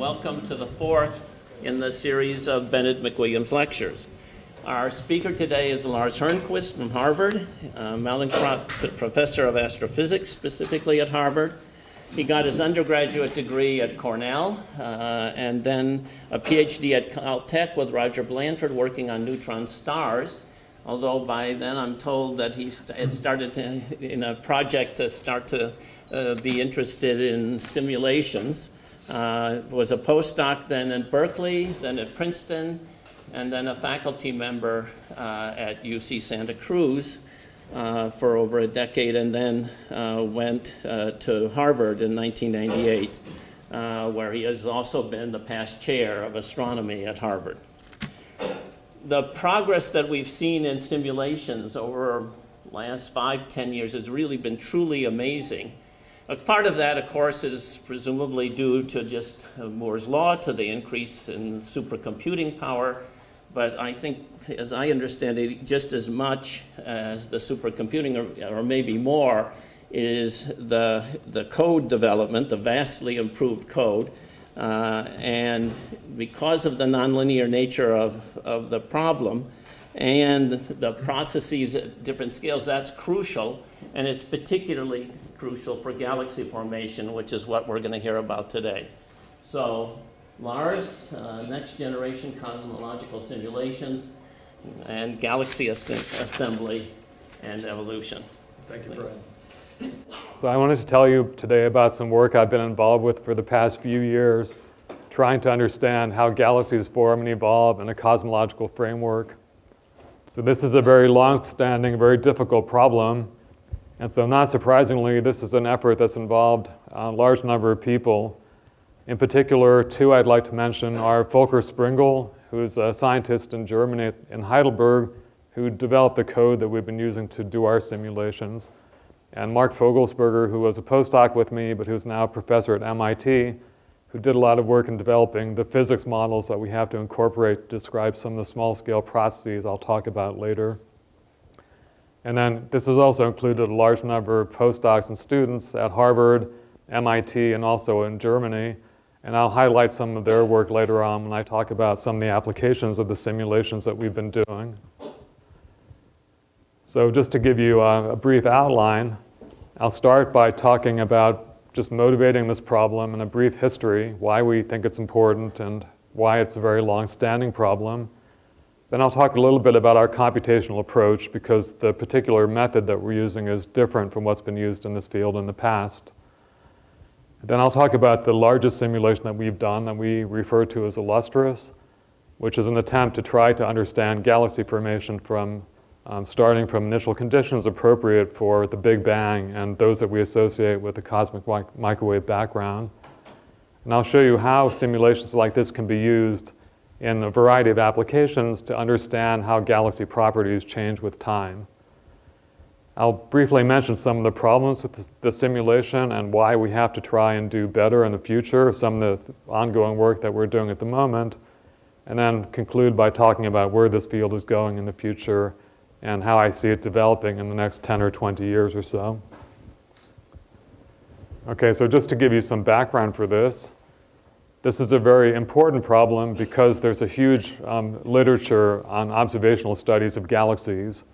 welcome to the fourth in the series of Bennett McWilliams lectures. Our speaker today is Lars Hernquist from Harvard, Mallinckrodt Professor of Astrophysics, specifically at Harvard. He got his undergraduate degree at Cornell uh, and then a PhD at Caltech with Roger Blandford working on neutron stars although by then I'm told that he had started to, in a project to start to uh, be interested in simulations. Uh, was a postdoc then in Berkeley, then at Princeton, and then a faculty member uh, at UC Santa Cruz uh, for over a decade, and then uh, went uh, to Harvard in 1998, where he has also been the past chair of astronomy at Harvard the progress that we've seen in simulations over last five, ten years has really been truly amazing. A part of that, of course, is presumably due to just Moore's law, to the increase in supercomputing power. But I think, as I understand it, just as much as the supercomputing, or, or maybe more, is the, the code development, the vastly improved code, uh, and because of the nonlinear nature of, of the problem and the processes at different scales, that's crucial. And it's particularly crucial for galaxy formation, which is what we're going to hear about today. So, Lars, uh, next generation cosmological simulations, and galaxy assembly and evolution. Thank you, Brian. So I wanted to tell you today about some work I've been involved with for the past few years, trying to understand how galaxies form and evolve in a cosmological framework. So this is a very long-standing, very difficult problem. And so not surprisingly, this is an effort that's involved a large number of people. In particular, two I'd like to mention are Volker Springel, who's a scientist in Germany in Heidelberg, who developed the code that we've been using to do our simulations and Mark Vogelsberger, who was a postdoc with me, but who's now a professor at MIT, who did a lot of work in developing the physics models that we have to incorporate to describe some of the small scale processes I'll talk about later. And then this has also included a large number of postdocs and students at Harvard, MIT, and also in Germany. And I'll highlight some of their work later on when I talk about some of the applications of the simulations that we've been doing. So just to give you a, a, brief outline, I'll start by talking about just motivating this problem and a brief history, why we think it's important and why it's a very long-standing problem. Then I'll talk a little bit about our computational approach because the particular method that we're using is different from what's been used in this field in the past. Then I'll talk about the largest simulation that we've done that we refer to as Illustris, which is an attempt to try to understand galaxy formation from um, starting from initial conditions appropriate for the Big Bang and those that we associate with the cosmic microwave background. And I'll show you how simulations like this can be used in a variety of applications to understand how galaxy properties change with time. I'll briefly mention some of the problems with the simulation and why we have to try and do better in the future, some of the ongoing work that we're doing at the moment, and then conclude by talking about where this field is going in the future and how I see it developing in the next 10 or 20 years or so. Okay, so just to give you some background for this, this is a very important problem because there's a huge um, literature on observational studies of galaxies.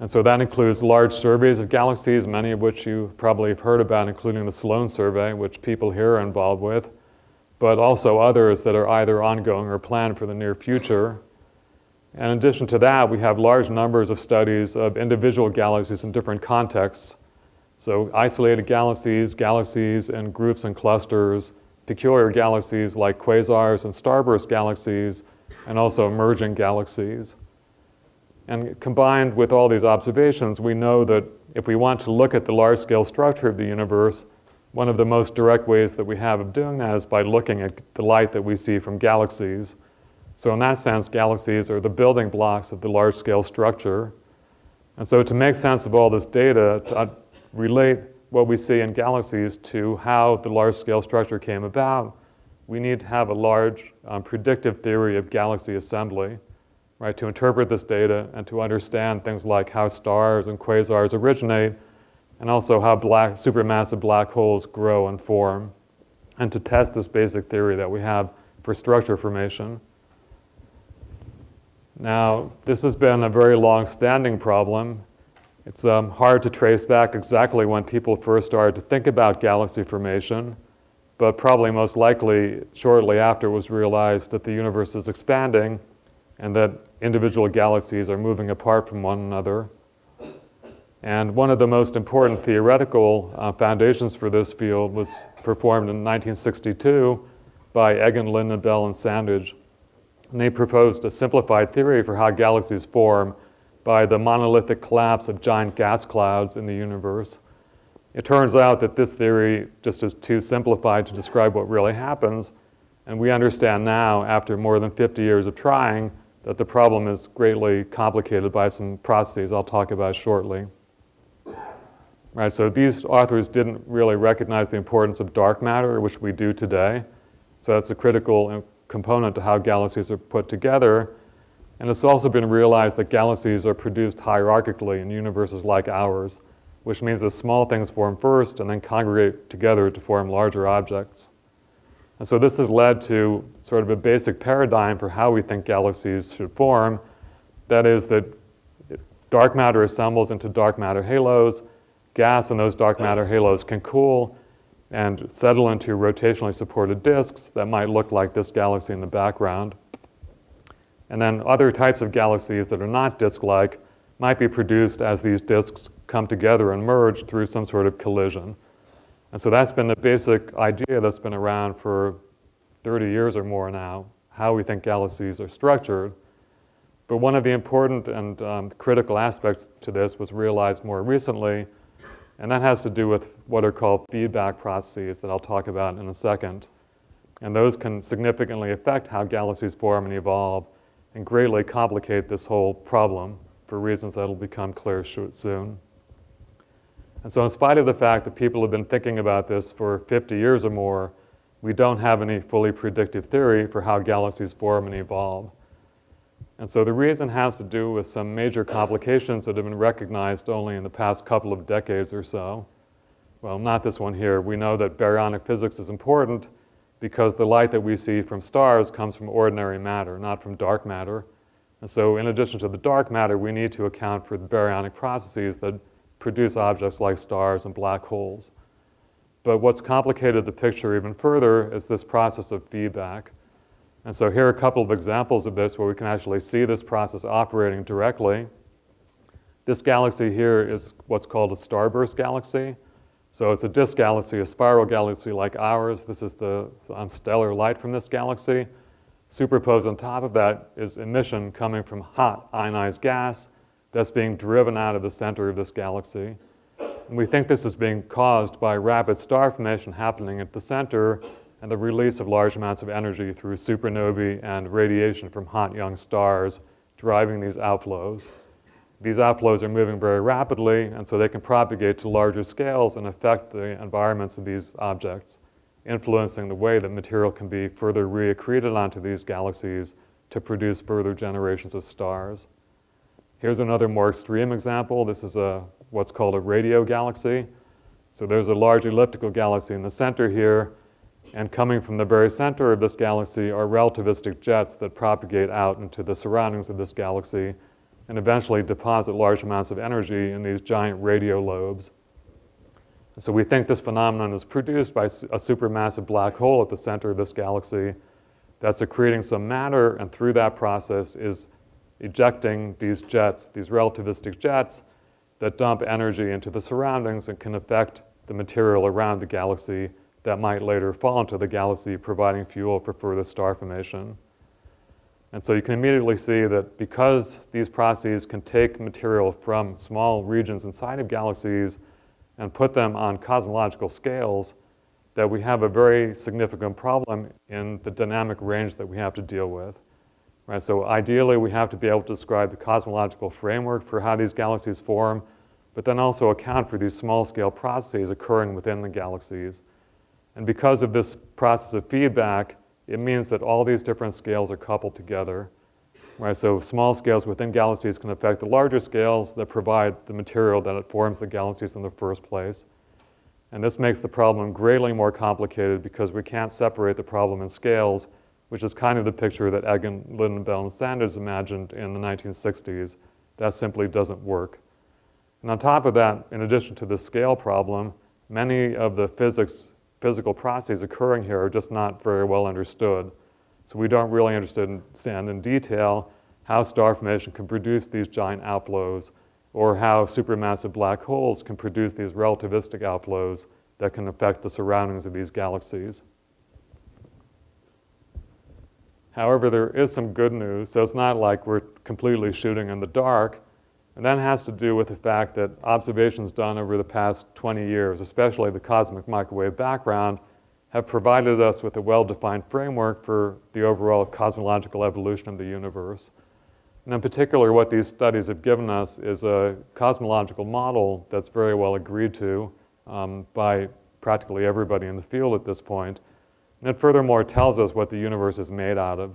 And so that includes large surveys of galaxies, many of which you probably have heard about, including the Sloan survey, which people here are involved with, but also others that are either ongoing or planned for the near future. And in addition to that, we have large numbers of studies of individual galaxies in different contexts. So isolated galaxies, galaxies in groups and clusters, peculiar galaxies like quasars and starburst galaxies, and also emerging galaxies. And combined with all these observations, we know that if we want to look at the large-scale structure of the universe, one of the most direct ways that we have of doing that is by looking at the light that we see from galaxies. So in that sense, galaxies are the building blocks of the large-scale structure. And so to make sense of all this data, to uh, relate what we see in galaxies to how the large-scale structure came about, we need to have a large um, predictive theory of galaxy assembly, right, to interpret this data and to understand things like how stars and quasars originate, and also how black, supermassive black holes grow and form. and to test this basic theory that we have for structure formation. Now, this has been a very long-standing problem. It's um, hard to trace back exactly when people first started to think about galaxy formation, but probably most likely shortly after it was realized that the universe is expanding and that individual galaxies are moving apart from one another. And one of the most important theoretical uh, foundations for this field was performed in 1962 by Eggen, Lynden-Bell, and Sandage. And they proposed a simplified theory for how galaxies form by the monolithic collapse of giant gas clouds in the universe. It turns out that this theory just is too simplified to describe what really happens, and we understand now, after more than 50 years of trying, that the problem is greatly complicated by some processes I'll talk about shortly. Right, so these authors didn't really recognize the importance of dark matter, which we do today. So that's a critical component to how galaxies are put together. And it's also been realized that galaxies are produced hierarchically in universes like ours, which means that small things form first and then congregate together to form larger objects. And so this has led to sort of a basic paradigm for how we think galaxies should form. That is that dark matter assembles into dark matter halos. Gas in those dark matter halos can cool and settle into rotationally supported disks that might look like this galaxy in the background. And then other types of galaxies that are not disk-like might be produced as these disks come together and merge through some sort of collision. And so that's been the basic idea that's been around for 30 years or more now, how we think galaxies are structured. But one of the important and um, critical aspects to this was realized more recently and that has to do with what are called feedback processes that I'll talk about in a second. And those can significantly affect how galaxies form and evolve and greatly complicate this whole problem for reasons that will become clear soon. And so in spite of the fact that people have been thinking about this for 50 years or more, we don't have any fully predictive theory for how galaxies form and evolve. And so the reason has to do with some major complications that have been recognized only in the past couple of decades or so. Well, not this one here. We know that baryonic physics is important because the light that we see from stars comes from ordinary matter, not from dark matter. And so in addition to the dark matter, we need to account for the baryonic processes that produce objects like stars and black holes. But what's complicated the picture even further is this process of feedback. And so here are a couple of examples of this where we can actually see this process operating directly. This galaxy here is what's called a starburst galaxy. So it's a disk galaxy, a spiral galaxy like ours. This is the um, stellar light from this galaxy. Superposed on top of that is emission coming from hot ionized gas that's being driven out of the center of this galaxy. And we think this is being caused by rapid star formation happening at the center and the release of large amounts of energy through supernovae and radiation from hot young stars driving these outflows. These outflows are moving very rapidly, and so they can propagate to larger scales and affect the environments of these objects, influencing the way that material can be further reaccreted onto these galaxies to produce further generations of stars. Here's another more extreme example. This is a, what's called a radio galaxy. So there's a large elliptical galaxy in the center here, and coming from the very center of this galaxy are relativistic jets that propagate out into the surroundings of this galaxy and eventually deposit large amounts of energy in these giant radio lobes. So we think this phenomenon is produced by a supermassive black hole at the center of this galaxy that's accreting some matter and through that process is ejecting these jets, these relativistic jets that dump energy into the surroundings and can affect the material around the galaxy that might later fall into the galaxy, providing fuel for further star formation. And so you can immediately see that because these processes can take material from small regions inside of galaxies and put them on cosmological scales, that we have a very significant problem in the dynamic range that we have to deal with. Right, so ideally, we have to be able to describe the cosmological framework for how these galaxies form, but then also account for these small-scale processes occurring within the galaxies. And because of this process of feedback, it means that all these different scales are coupled together. Right? So small scales within galaxies can affect the larger scales that provide the material that forms the galaxies in the first place. And this makes the problem greatly more complicated because we can't separate the problem in scales, which is kind of the picture that Eggen, Lynden-Bell, and Sanders imagined in the 1960s. That simply doesn't work. And on top of that, in addition to the scale problem, many of the physics, physical processes occurring here are just not very well understood. So we don't really understand in detail how star formation can produce these giant outflows or how supermassive black holes can produce these relativistic outflows that can affect the surroundings of these galaxies. However, there is some good news, so it's not like we're completely shooting in the dark. And that has to do with the fact that observations done over the past 20 years, especially the cosmic microwave background, have provided us with a well defined framework for the overall cosmological evolution of the universe. And in particular, what these studies have given us is a cosmological model that's very well agreed to um, by practically everybody in the field at this point. And it furthermore tells us what the universe is made out of.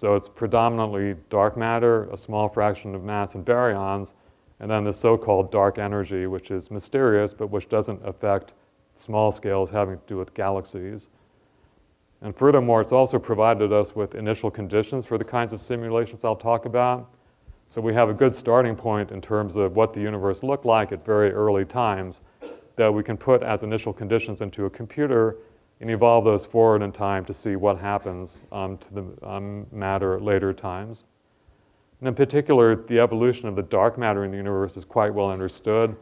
So it's predominantly dark matter, a small fraction of mass and baryons, and then the so called dark energy, which is mysterious but which doesn't affect small scales having to do with galaxies. And furthermore, it's also provided us with initial conditions for the kinds of simulations I'll talk about. So we have a good starting point in terms of what the universe looked like at very early times that we can put as initial conditions into a computer and evolve those forward in time to see what happens um, to the um, matter at later times. And in particular, the evolution of the dark matter in the universe is quite well understood.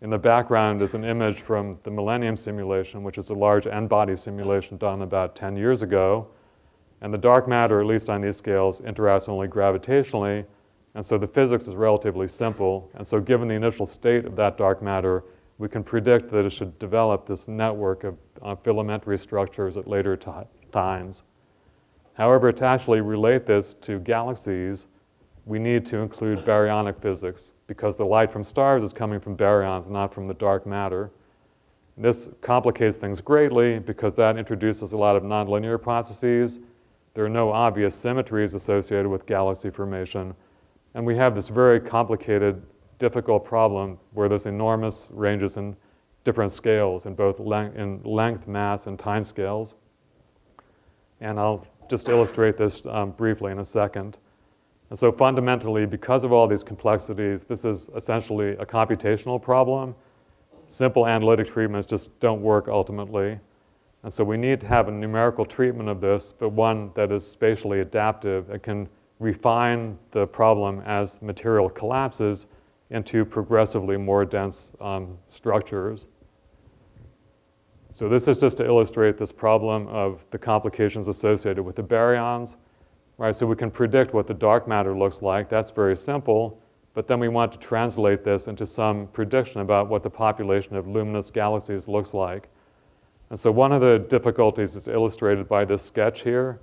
In the background is an image from the Millennium simulation, which is a large n-body simulation done about 10 years ago. And the dark matter, at least on these scales, interacts only gravitationally. And so the physics is relatively simple. And so given the initial state of that dark matter, we can predict that it should develop this network of uh, filamentary structures at later times. However, to actually relate this to galaxies, we need to include baryonic physics because the light from stars is coming from baryons, not from the dark matter. This complicates things greatly because that introduces a lot of nonlinear processes. There are no obvious symmetries associated with galaxy formation. And we have this very complicated, difficult problem where there's enormous ranges in different scales in both length, in length mass, and time scales. And I'll just illustrate this um, briefly in a second. And so fundamentally, because of all these complexities, this is essentially a computational problem. Simple analytic treatments just don't work ultimately. And so we need to have a numerical treatment of this, but one that is spatially adaptive and can refine the problem as material collapses into progressively more dense um, structures. So this is just to illustrate this problem of the complications associated with the baryons right? So we can predict what the dark matter looks like. That's very simple. But then we want to translate this into some prediction about what the population of luminous galaxies looks like. And so one of the difficulties is illustrated by this sketch here.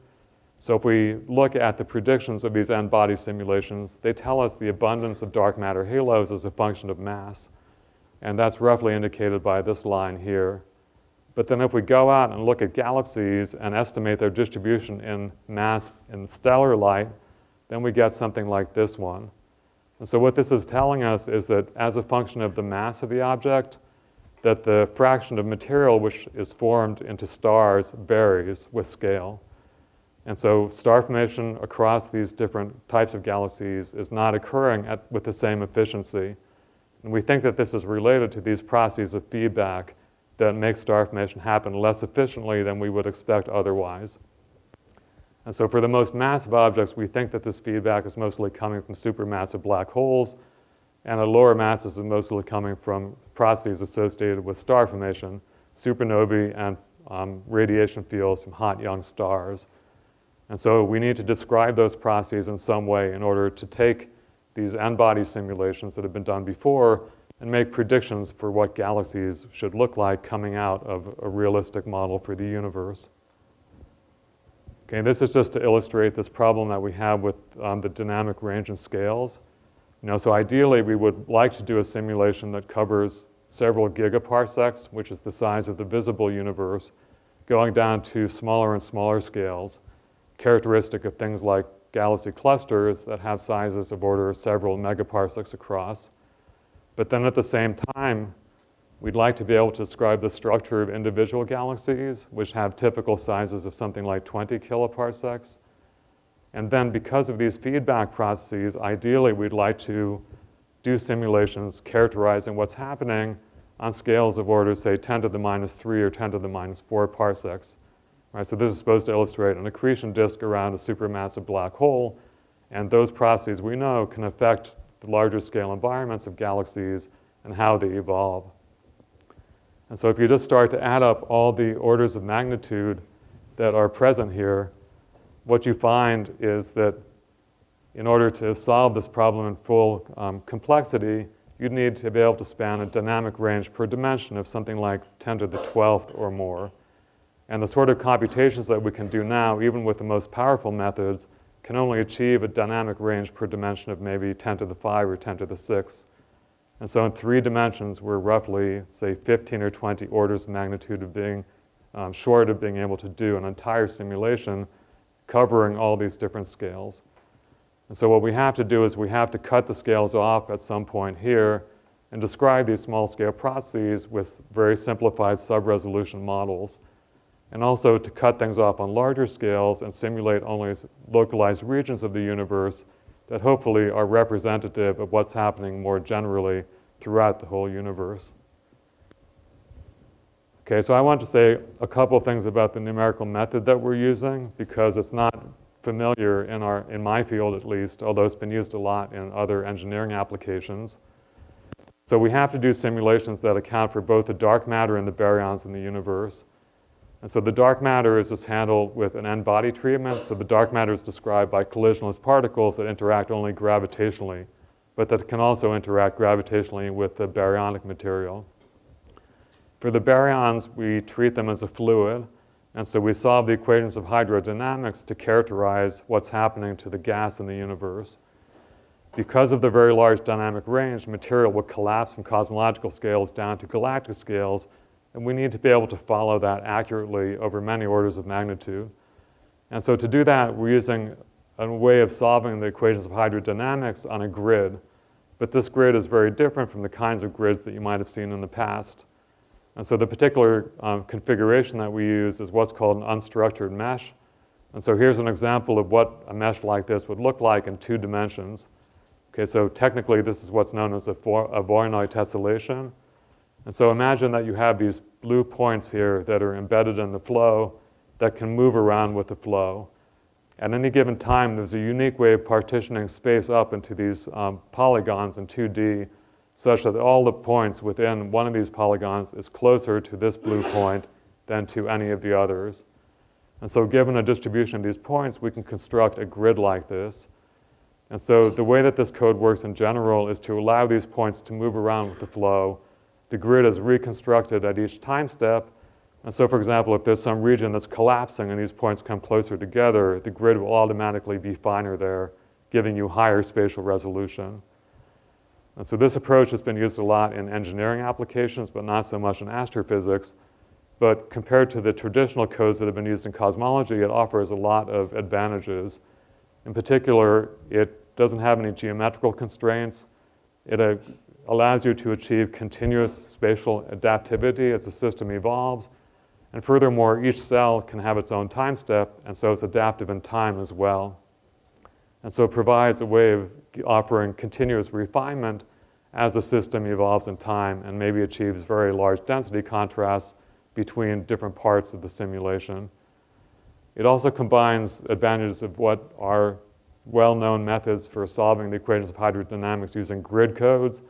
So if we look at the predictions of these n-body simulations, they tell us the abundance of dark matter halos is a function of mass. And that's roughly indicated by this line here. But then if we go out and look at galaxies and estimate their distribution in mass in stellar light, then we get something like this one. And so what this is telling us is that as a function of the mass of the object, that the fraction of material which is formed into stars varies with scale. And so star formation across these different types of galaxies is not occurring at, with the same efficiency. And we think that this is related to these processes of feedback that makes star formation happen less efficiently than we would expect otherwise. And so for the most massive objects, we think that this feedback is mostly coming from supermassive black holes, and at lower masses is mostly coming from processes associated with star formation, supernovae and um, radiation fields from hot young stars. And so we need to describe those processes in some way in order to take these n-body simulations that have been done before and make predictions for what galaxies should look like coming out of a realistic model for the universe. Okay, this is just to illustrate this problem that we have with um, the dynamic range and scales. You know, so ideally, we would like to do a simulation that covers several gigaparsecs, which is the size of the visible universe, going down to smaller and smaller scales, characteristic of things like galaxy clusters that have sizes of order several megaparsecs across. But then at the same time, We'd like to be able to describe the structure of individual galaxies, which have typical sizes of something like 20 kiloparsecs. And then because of these feedback processes, ideally we'd like to do simulations characterizing what's happening on scales of order, say 10 to the minus 3 or 10 to the minus 4 parsecs. Right, so this is supposed to illustrate an accretion disk around a supermassive black hole, and those processes we know can affect the larger scale environments of galaxies and how they evolve. And so if you just start to add up all the orders of magnitude that are present here, what you find is that in order to solve this problem in full um, complexity, you'd need to be able to span a dynamic range per dimension of something like 10 to the 12th or more. And the sort of computations that we can do now, even with the most powerful methods, can only achieve a dynamic range per dimension of maybe 10 to the 5 or 10 to the 6. And so in three dimensions, we're roughly, say, 15 or 20 orders of magnitude of being um, short of being able to do an entire simulation covering all these different scales. And so what we have to do is we have to cut the scales off at some point here and describe these small scale processes with very simplified sub-resolution models. And also to cut things off on larger scales and simulate only localized regions of the universe that hopefully are representative of what's happening more generally throughout the whole universe. Okay, so I want to say a couple things about the numerical method that we're using because it's not familiar in, our, in my field at least, although it's been used a lot in other engineering applications. So we have to do simulations that account for both the dark matter and the baryons in the universe. And so the dark matter is just handled with an n-body treatment. So the dark matter is described by collisionless particles that interact only gravitationally, but that can also interact gravitationally with the baryonic material. For the baryons, we treat them as a fluid. And so we solve the equations of hydrodynamics to characterize what's happening to the gas in the universe. Because of the very large dynamic range, material will collapse from cosmological scales down to galactic scales and we need to be able to follow that accurately over many orders of magnitude. And so to do that, we're using a way of solving the equations of hydrodynamics on a grid. But this grid is very different from the kinds of grids that you might have seen in the past. And so the particular um, configuration that we use is what's called an unstructured mesh. And so here's an example of what a mesh like this would look like in two dimensions. Okay, so technically this is what's known as a, a Voronoi tessellation. And so imagine that you have these blue points here that are embedded in the flow that can move around with the flow. At any given time, there's a unique way of partitioning space up into these um, polygons in 2D such that all the points within one of these polygons is closer to this blue point than to any of the others. And so given a distribution of these points, we can construct a grid like this. And so the way that this code works in general is to allow these points to move around with the flow the grid is reconstructed at each time step. And so, for example, if there's some region that's collapsing and these points come closer together, the grid will automatically be finer there, giving you higher spatial resolution. And so this approach has been used a lot in engineering applications, but not so much in astrophysics. But compared to the traditional codes that have been used in cosmology, it offers a lot of advantages. In particular, it doesn't have any geometrical constraints. It uh, allows you to achieve continuous spatial adaptivity as the system evolves. And furthermore, each cell can have its own time step, and so it's adaptive in time as well. And so it provides a way of offering continuous refinement as the system evolves in time and maybe achieves very large density contrasts between different parts of the simulation. It also combines advantages of what are well-known methods for solving the equations of hydrodynamics using grid codes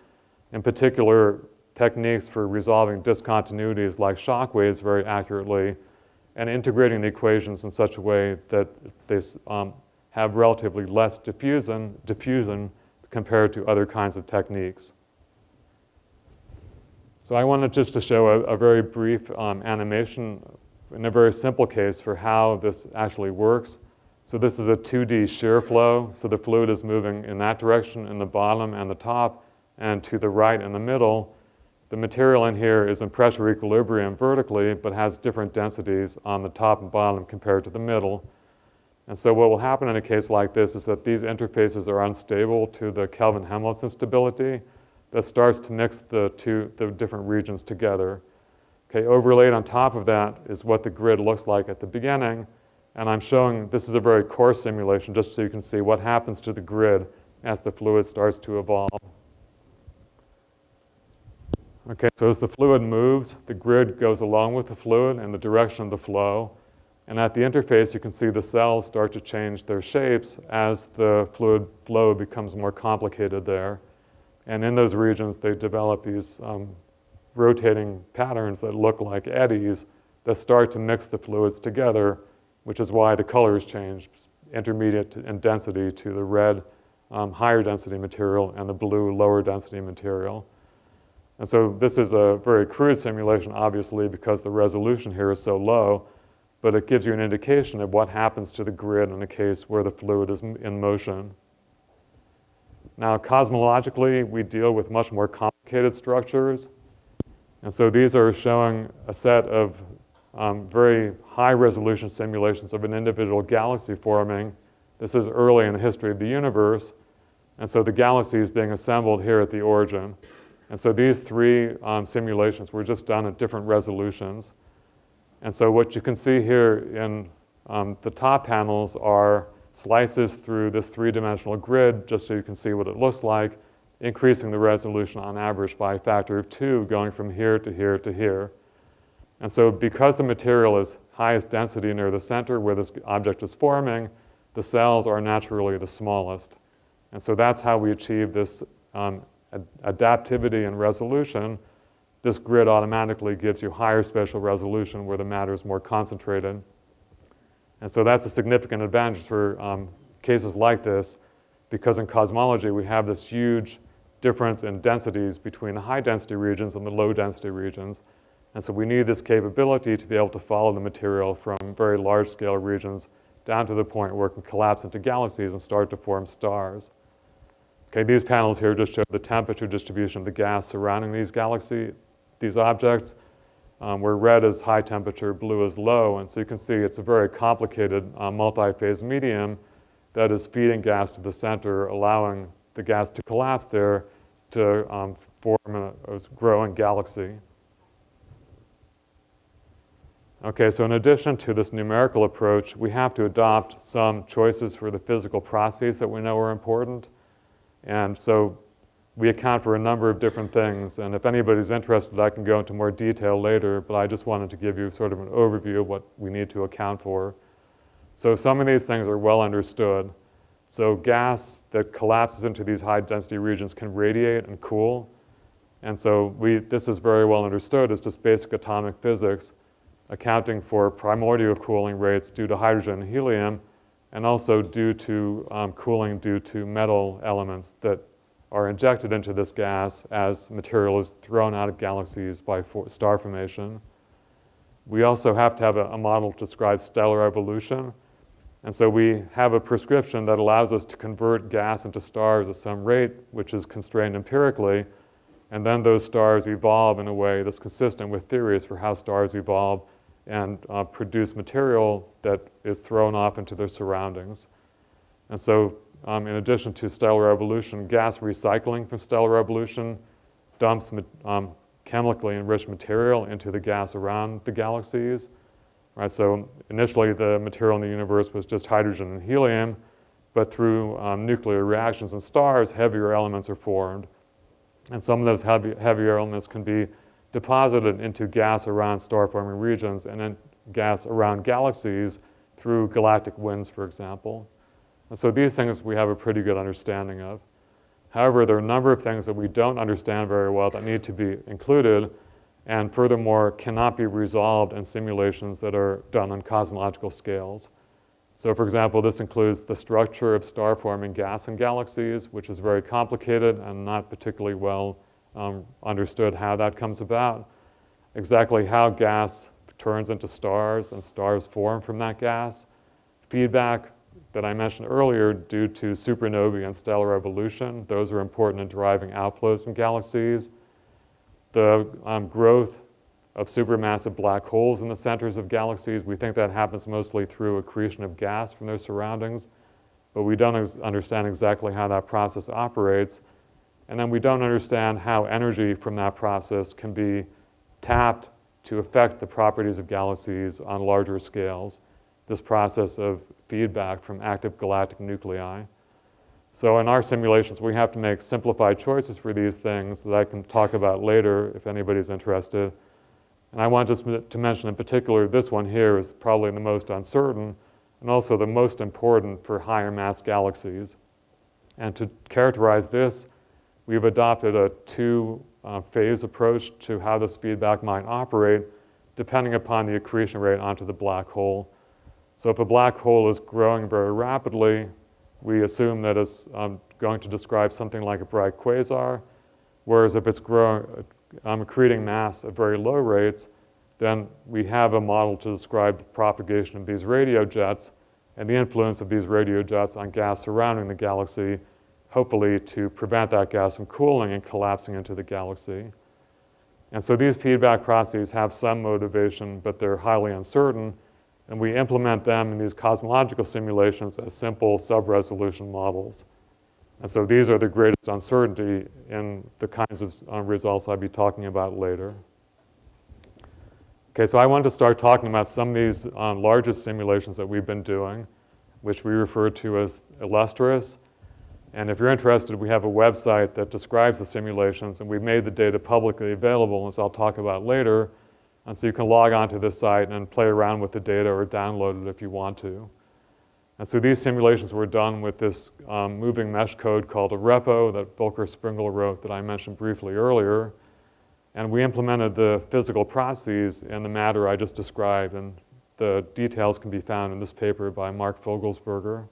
in particular, techniques for resolving discontinuities like shock waves very accurately and integrating the equations in such a way that they um, have relatively less diffusion, diffusion compared to other kinds of techniques. So I wanted just to show a, a very brief um, animation in a very simple case for how this actually works. So this is a 2D shear flow. So the fluid is moving in that direction in the bottom and the top and to the right in the middle, the material in here is in pressure equilibrium vertically, but has different densities on the top and bottom compared to the middle. And so what will happen in a case like this is that these interfaces are unstable to the Kelvin-Helmholtz instability. that starts to mix the two, the different regions together. Okay, overlaid on top of that is what the grid looks like at the beginning. And I'm showing, this is a very coarse simulation just so you can see what happens to the grid as the fluid starts to evolve. Okay, so as the fluid moves, the grid goes along with the fluid in the direction of the flow. And at the interface, you can see the cells start to change their shapes as the fluid flow becomes more complicated there. And in those regions, they develop these um, rotating patterns that look like eddies that start to mix the fluids together, which is why the colors change, intermediate in density to the red um, higher density material and the blue lower density material. And so this is a very crude simulation, obviously, because the resolution here is so low, but it gives you an indication of what happens to the grid in a case where the fluid is in motion. Now, cosmologically, we deal with much more complicated structures. And so these are showing a set of um, very high resolution simulations of an individual galaxy forming. This is early in the history of the universe. And so the galaxy is being assembled here at the origin. And so these three um, simulations were just done at different resolutions. And so what you can see here in um, the top panels are slices through this three-dimensional grid, just so you can see what it looks like, increasing the resolution on average by a factor of two, going from here to here to here. And so because the material is highest density near the center where this object is forming, the cells are naturally the smallest. And so that's how we achieve this um, adaptivity and resolution, this grid automatically gives you higher spatial resolution where the matter is more concentrated. And so that's a significant advantage for um, cases like this, because in cosmology we have this huge difference in densities between the high density regions and the low density regions. And so we need this capability to be able to follow the material from very large scale regions down to the point where it can collapse into galaxies and start to form stars. Okay, these panels here just show the temperature distribution of the gas surrounding these galaxy, these objects, um, where red is high temperature, blue is low. And so you can see it's a very complicated uh, multi-phase medium that is feeding gas to the center, allowing the gas to collapse there to um, form a, a growing galaxy. Okay, so in addition to this numerical approach, we have to adopt some choices for the physical processes that we know are important. And so we account for a number of different things. And if anybody's interested, I can go into more detail later, but I just wanted to give you sort of an overview of what we need to account for. So some of these things are well understood. So gas that collapses into these high density regions can radiate and cool. And so we, this is very well understood as just basic atomic physics, accounting for primordial cooling rates due to hydrogen and helium, and also due to um, cooling due to metal elements that are injected into this gas as material is thrown out of galaxies by star formation. We also have to have a, a model to describe stellar evolution. And so we have a prescription that allows us to convert gas into stars at some rate, which is constrained empirically. And then those stars evolve in a way that's consistent with theories for how stars evolve and uh, produce material that is thrown off into their surroundings. And so, um, in addition to stellar evolution, gas recycling from stellar evolution dumps um, chemically enriched material into the gas around the galaxies. Right, so initially the material in the universe was just hydrogen and helium, but through um, nuclear reactions in stars, heavier elements are formed. And some of those heavy, heavier elements can be deposited into gas around star-forming regions and then gas around galaxies through galactic winds, for example. And so these things we have a pretty good understanding of. However, there are a number of things that we don't understand very well that need to be included and furthermore cannot be resolved in simulations that are done on cosmological scales. So for example, this includes the structure of star-forming gas in galaxies, which is very complicated and not particularly well um, understood how that comes about, exactly how gas turns into stars and stars form from that gas, feedback that I mentioned earlier due to supernovae and stellar evolution. Those are important in driving outflows from galaxies. The um, growth of supermassive black holes in the centers of galaxies, we think that happens mostly through accretion of gas from their surroundings, but we don't ex understand exactly how that process operates. And then we don't understand how energy from that process can be tapped to affect the properties of galaxies on larger scales, this process of feedback from active galactic nuclei. So in our simulations, we have to make simplified choices for these things that I can talk about later if anybody's interested. And I want just to mention in particular, this one here is probably the most uncertain and also the most important for higher mass galaxies. And to characterize this, we've adopted a two uh, phase approach to how this feedback might operate depending upon the accretion rate onto the black hole. So if a black hole is growing very rapidly, we assume that it's um, going to describe something like a bright quasar, whereas if it's growing, um, accreting mass at very low rates, then we have a model to describe the propagation of these radio jets and the influence of these radio jets on gas surrounding the galaxy, hopefully to prevent that gas from cooling and collapsing into the galaxy. And so these feedback processes have some motivation, but they're highly uncertain, and we implement them in these cosmological simulations as simple sub-resolution models. And so these are the greatest uncertainty in the kinds of uh, results I'll be talking about later. Okay, so I want to start talking about some of these uh, largest simulations that we've been doing, which we refer to as Illustris. And if you're interested, we have a website that describes the simulations, and we've made the data publicly available, as I'll talk about later. And so you can log onto this site and play around with the data or download it if you want to. And so these simulations were done with this um, moving mesh code called AREPO that Volker Springel wrote that I mentioned briefly earlier. And we implemented the physical processes in the matter I just described, and the details can be found in this paper by Mark Vogelsberger.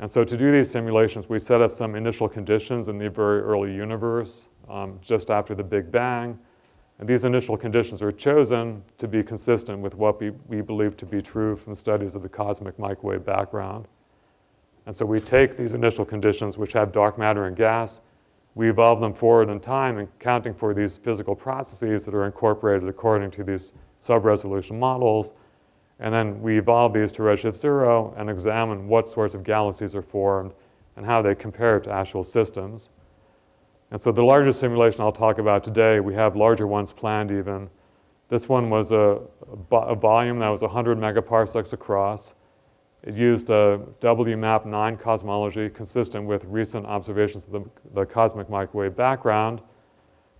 And so to do these simulations, we set up some initial conditions in the very early universe, um, just after the Big Bang. And these initial conditions are chosen to be consistent with what we, we believe to be true from studies of the cosmic microwave background. And so we take these initial conditions, which have dark matter and gas, we evolve them forward in time, accounting for these physical processes that are incorporated according to these sub-resolution models. And then we evolve these to redshift zero and examine what sorts of galaxies are formed and how they compare to actual systems. And so the largest simulation I'll talk about today, we have larger ones planned even. This one was a, a volume that was 100 megaparsecs across. It used a WMAP 9 cosmology consistent with recent observations of the, the cosmic microwave background.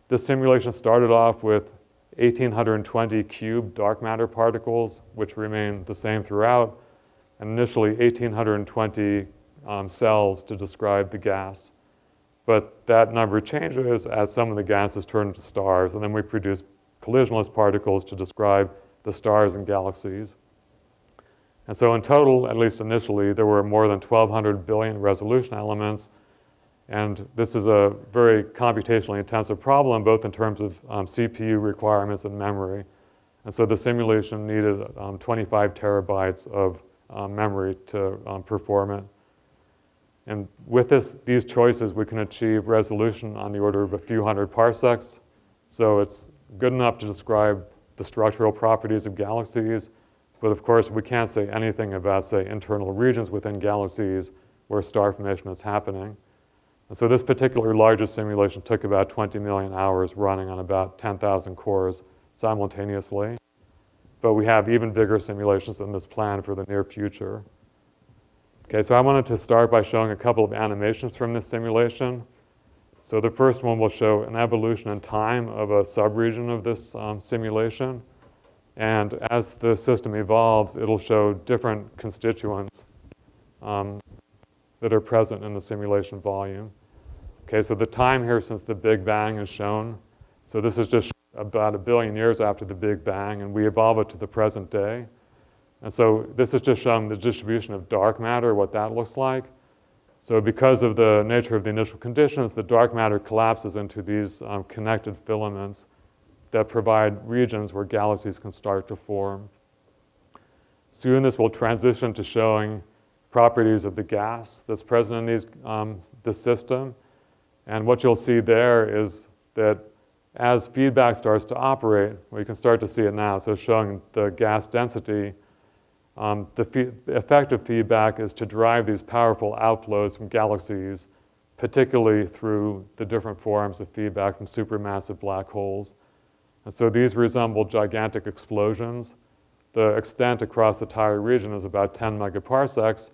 This simulation started off with 1,820 cube dark matter particles, which remain the same throughout, and initially 1,820 um, cells to describe the gas. But that number changes as some of the gases turn into stars, and then we produce collisionless particles to describe the stars and galaxies. And so in total, at least initially, there were more than 1,200 billion resolution elements. And this is a very computationally intensive problem, both in terms of um, CPU requirements and memory. And so the simulation needed um, 25 terabytes of um, memory to um, perform it. And with this, these choices, we can achieve resolution on the order of a few hundred parsecs. So it's good enough to describe the structural properties of galaxies, but of course, we can't say anything about, say, internal regions within galaxies where star formation is happening. And so this particular largest simulation took about 20 million hours running on about 10,000 cores simultaneously. But we have even bigger simulations in this plan for the near future. Okay, so I wanted to start by showing a couple of animations from this simulation. So the first one will show an evolution in time of a subregion of this um, simulation. And as the system evolves, it'll show different constituents um, that are present in the simulation volume. Okay, so the time here since the Big Bang is shown. So this is just about a billion years after the Big Bang, and we evolve it to the present day. And so this is just showing the distribution of dark matter, what that looks like. So because of the nature of the initial conditions, the dark matter collapses into these um, connected filaments that provide regions where galaxies can start to form. Soon this will transition to showing properties of the gas that's present in these, um, the system. And what you'll see there is that as feedback starts to operate, we can start to see it now, so showing the gas density, um, the, effect of feedback is to drive these powerful outflows from galaxies particularly through the different forms of feedback from supermassive black holes. And so these resemble gigantic explosions. The extent across the entire region is about 10 megaparsecs.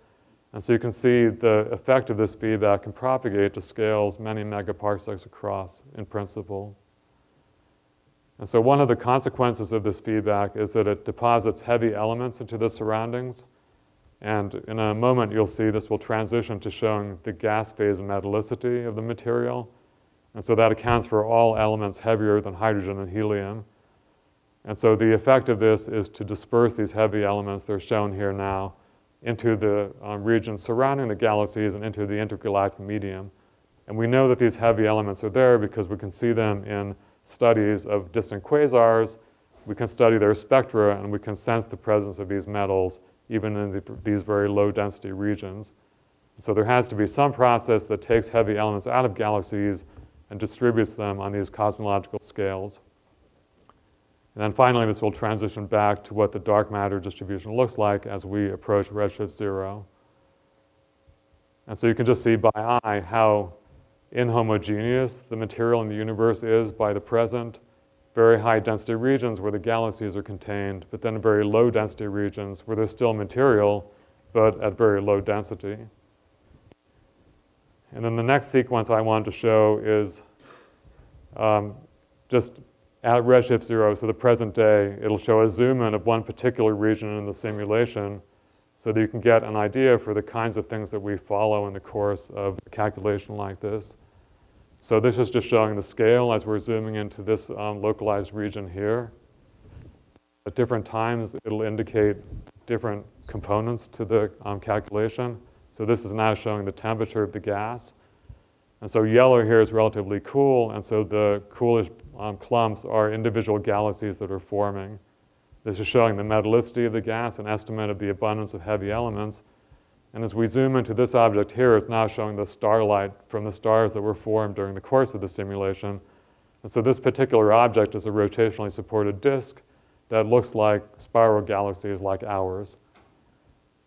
And so you can see the effect of this feedback can propagate to scales many megaparsecs across in principle. And so one of the consequences of this feedback is that it deposits heavy elements into the surroundings. And in a moment, you'll see this will transition to showing the gas phase metallicity of the material. And so that accounts for all elements heavier than hydrogen and helium. And so the effect of this is to disperse these heavy elements, they're shown here now, into the um, region surrounding the galaxies and into the intergalactic medium. And we know that these heavy elements are there because we can see them in studies of distant quasars. We can study their spectra and we can sense the presence of these metals even in the, these very low density regions. So there has to be some process that takes heavy elements out of galaxies and distributes them on these cosmological scales. And then finally, this will transition back to what the dark matter distribution looks like as we approach redshift zero. And so you can just see by eye how inhomogeneous the material in the universe is by the present very high density regions where the galaxies are contained, but then very low density regions where there's still material, but at very low density. And then the next sequence I want to show is um, just at redshift zero, so the present day, it'll show a zoom in of one particular region in the simulation so that you can get an idea for the kinds of things that we follow in the course of a calculation like this. So this is just showing the scale as we're zooming into this um, localized region here. At different times, it'll indicate different components to the um, calculation. So this is now showing the temperature of the gas. And so yellow here is relatively cool, and so the coolish um, clumps are individual galaxies that are forming. This is showing the metallicity of the gas, an estimate of the abundance of heavy elements. And as we zoom into this object here, it's now showing the starlight from the stars that were formed during the course of the simulation. And so this particular object is a rotationally supported disk that looks like spiral galaxies like ours.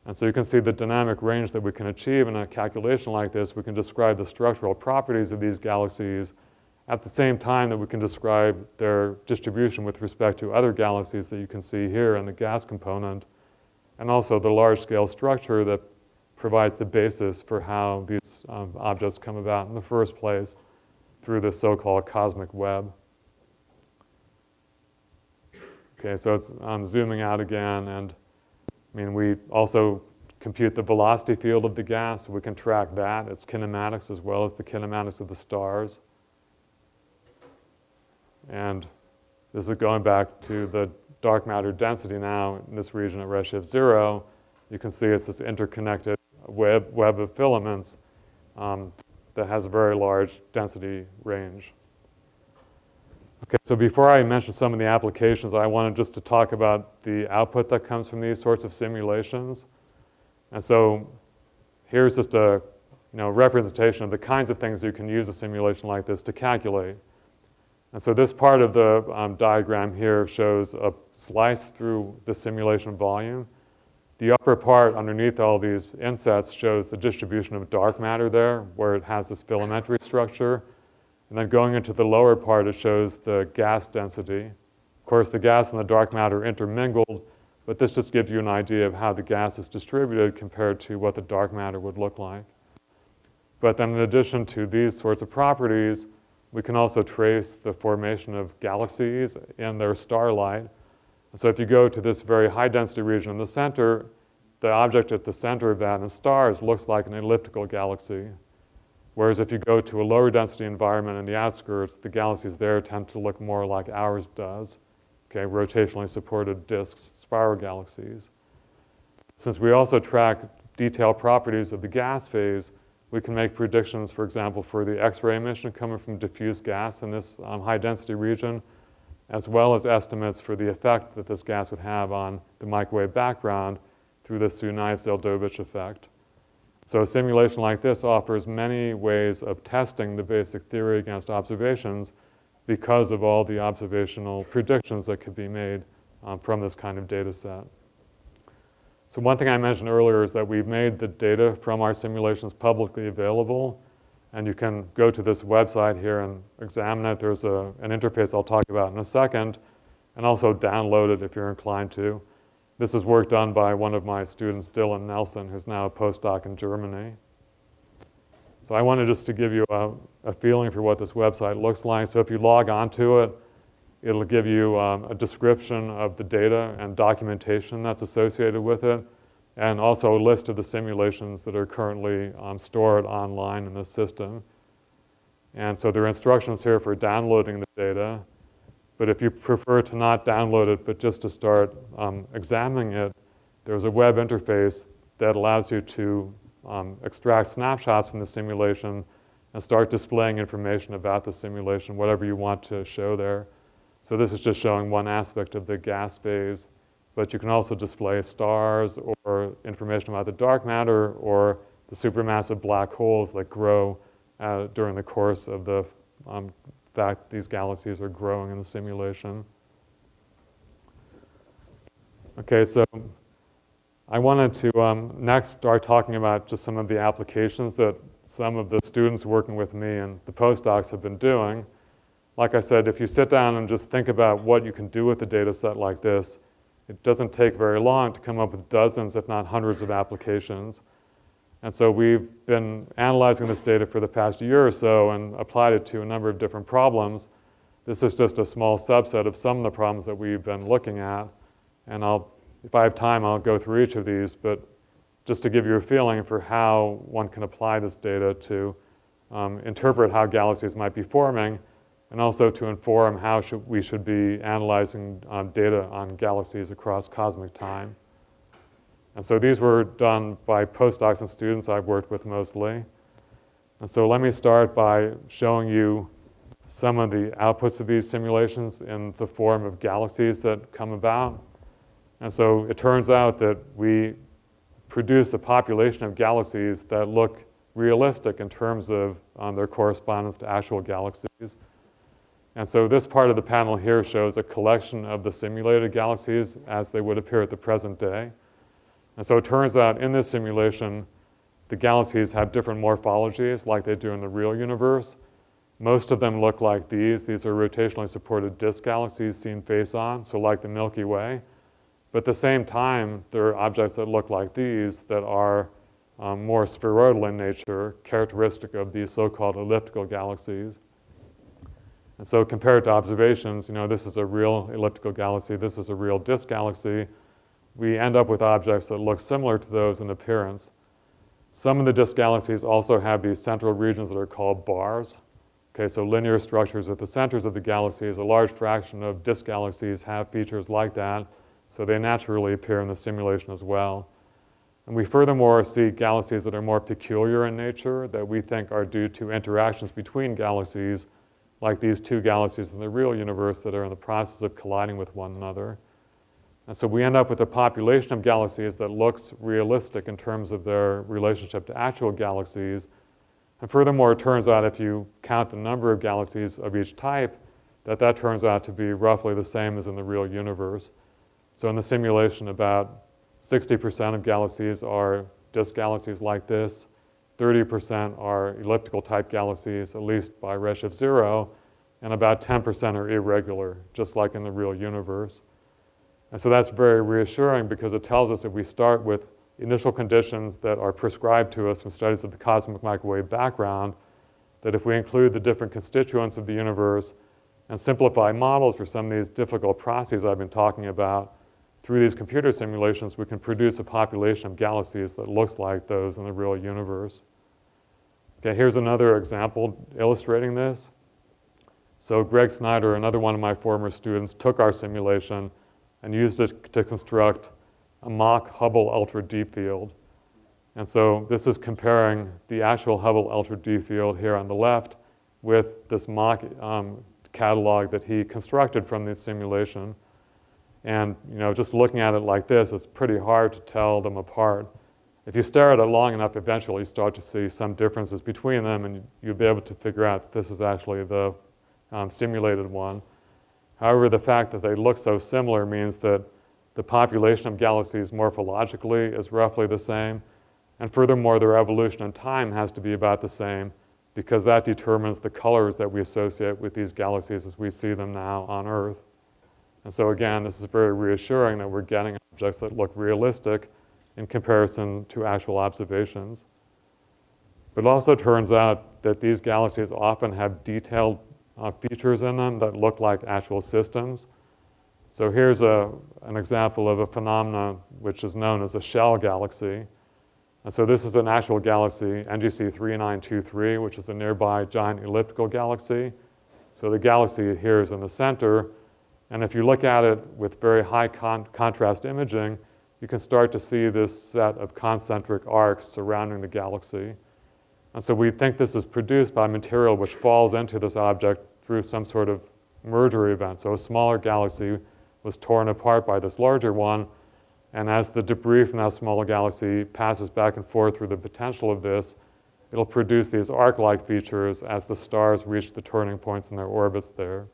And so you can see the dynamic range that we can achieve in a calculation like this. We can describe the structural properties of these galaxies at the same time that we can describe their distribution with respect to other galaxies that you can see here in the gas component, and also the large scale structure that provides the basis for how these um, objects come about in the first place through this so-called cosmic web. Okay, so it's I'm zooming out again, and I mean, we also compute the velocity field of the gas, so we can track that, its kinematics as well as the kinematics of the stars. And this is going back to the dark matter density now in this region at redshift zero. You can see it's this interconnected web, web of filaments um, that has a very large density range. Okay, so before I mention some of the applications, I wanted just to talk about the output that comes from these sorts of simulations. And so here's just a you know, representation of the kinds of things you can use a simulation like this to calculate. And so this part of the um, diagram here shows a slice through the simulation volume. The upper part underneath all these insets shows the distribution of dark matter there, where it has this filamentary structure. And then going into the lower part, it shows the gas density. Of course, the gas and the dark matter are intermingled, but this just gives you an idea of how the gas is distributed compared to what the dark matter would look like. But then in addition to these sorts of properties, we can also trace the formation of galaxies and their starlight so if you go to this very high density region in the center, the object at the center of that in stars looks like an elliptical galaxy. Whereas if you go to a lower density environment in the outskirts, the galaxies there tend to look more like ours does, okay, rotationally supported disks, spiral galaxies. Since we also track detailed properties of the gas phase, we can make predictions, for example, for the X-ray emission coming from diffuse gas in this um, high density region, as well as estimates for the effect that this gas would have on the microwave background through the Sunyaev-Zeldovich effect. So a simulation like this offers many ways of testing the basic theory against observations because of all the observational predictions that could be made um, from this kind of data set. So one thing I mentioned earlier is that we've made the data from our simulations publicly available. And you can go to this website here and examine it. There's a, an interface I'll talk about in a second, and also download it if you're inclined to. This is work done by one of my students, Dylan Nelson, who's now a postdoc in Germany. So I wanted just to give you a, a feeling for what this website looks like. So if you log onto it, it'll give you um, a description of the data and documentation that's associated with it, and also a list of the simulations that are currently um, stored online in the system. And so there are instructions here for downloading the data. But if you prefer to not download it, but just to start um, examining it, there's a web interface that allows you to um, extract snapshots from the simulation and start displaying information about the simulation, whatever you want to show there. So this is just showing one aspect of the gas phase, but you can also display stars or information about the dark matter or the supermassive black holes that grow uh, during the course of the um, fact these galaxies are growing in the simulation. Okay, so I wanted to um, next start talking about just some of the applications that some of the students working with me and the postdocs have been doing. Like I said, if you sit down and just think about what you can do with a data set like this, it doesn't take very long to come up with dozens, if not hundreds of applications. And so we've been analyzing this data for the past year or so and applied it to a number of different problems. This is just a small subset of some of the problems that we've been looking at. And I'll if I have time, I'll go through each of these, but just to give you a feeling for how one can apply this data to um, interpret how galaxies might be forming, and also to inform how should, we should be analyzing um, data on galaxies across cosmic time. And so these were done by postdocs and students I've worked with mostly. And so let me start by showing you some of the outputs of these simulations in the form of galaxies that come about. And so it turns out that we produce a population of galaxies that look realistic in terms of um, their correspondence to actual galaxies. And so this part of the panel here shows a collection of the simulated galaxies as they would appear at the present day. And so it turns out in this simulation, the galaxies have different morphologies like they do in the real universe. Most of them look like these. These are rotationally supported disk galaxies seen face on, so like the Milky Way. But at the same time, there are objects that look like these that are um, more spheroidal in nature, characteristic of these so-called elliptical galaxies. And so compared to observations, you know, this is a real elliptical galaxy, this is a real disk galaxy. We end up with objects that look similar to those in appearance. Some of the disk galaxies also have these central regions that are called bars. Okay, so linear structures at the centers of the galaxies, a large fraction of disk galaxies have features like that. So they naturally appear in the simulation as well. And we furthermore see galaxies that are more peculiar in nature that we think are due to interactions between galaxies, like these two galaxies in the real universe that are in the process of colliding with one another. And so we end up with a population of galaxies that looks realistic in terms of their relationship to actual galaxies. And furthermore, it turns out if you count the number of galaxies of each type, that that turns out to be roughly the same as in the real universe. So in the simulation, about 60% of galaxies are disk galaxies like this. 30% are elliptical type galaxies, at least by redshift zero, and about 10% are irregular, just like in the real universe. And so that's very reassuring because it tells us if we start with initial conditions that are prescribed to us from studies of the cosmic microwave background, that if we include the different constituents of the universe and simplify models for some of these difficult processes I've been talking about, through these computer simulations, we can produce a population of galaxies that looks like those in the real universe. Okay, here's another example illustrating this. So Greg Snyder, another one of my former students, took our simulation and used it to construct a mock Hubble Ultra Deep Field. And so this is comparing the actual Hubble Ultra Deep Field here on the left with this mock um, catalog that he constructed from this simulation. And you know, just looking at it like this, it's pretty hard to tell them apart. If you stare at it long enough, eventually you start to see some differences between them, and you'll be able to figure out that this is actually the um, simulated one. However, the fact that they look so similar means that the population of galaxies morphologically is roughly the same, and furthermore, their evolution in time has to be about the same because that determines the colors that we associate with these galaxies as we see them now on Earth. And so again, this is very reassuring that we're getting objects that look realistic in comparison to actual observations. But it also turns out that these galaxies often have detailed uh, features in them that look like actual systems. So here's a, an example of a phenomenon which is known as a shell galaxy. And so this is an actual galaxy, NGC 3923, which is a nearby giant elliptical galaxy. So the galaxy here is in the center. And if you look at it with very high con contrast imaging, you can start to see this set of concentric arcs surrounding the galaxy. And so we think this is produced by material which falls into this object through some sort of merger event. So a smaller galaxy was torn apart by this larger one, and as the debris from that smaller galaxy passes back and forth through the potential of this, it'll produce these arc-like features as the stars reach the turning points in their orbits there.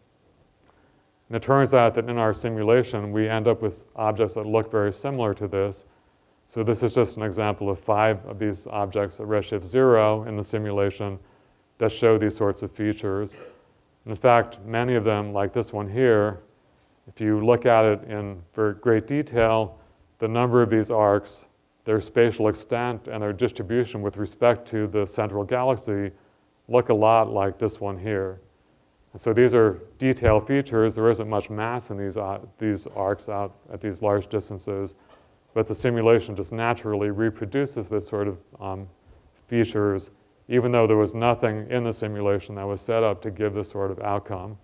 And it turns out that in our simulation, we end up with objects that look very similar to this. So this is just an example of five of these objects at redshift zero in the simulation that show these sorts of features. And in fact, many of them, like this one here, if you look at it in very great detail, the number of these arcs, their spatial extent, and their distribution with respect to the central galaxy look a lot like this one here. And so these are detail features. There isn't much mass in these, uh, these arcs out at these large distances, but the simulation just naturally reproduces this sort of um, features, even though there was nothing in the simulation that was set up to give this sort of outcome.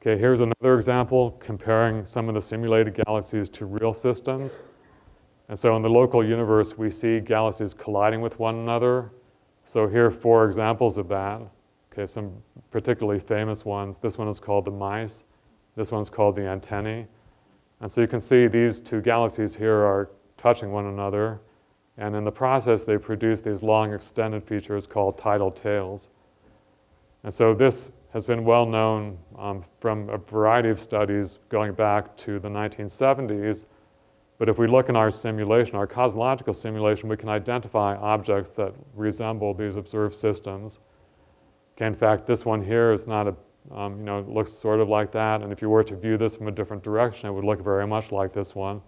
Okay, here's another example comparing some of the simulated galaxies to real systems. And so in the local universe, we see galaxies colliding with one another. So here are four examples of that. Okay, some particularly famous ones. This one is called the MICE. This one's called the antennae. And so you can see these two galaxies here are touching one another. And in the process, they produce these long extended features called tidal tails. And so this has been well known um, from a variety of studies going back to the 1970s. But if we look in our simulation, our cosmological simulation, we can identify objects that resemble these observed systems. Okay, in fact, this one here is not a, um, you know, looks sort of like that. And if you were to view this from a different direction, it would look very much like this one.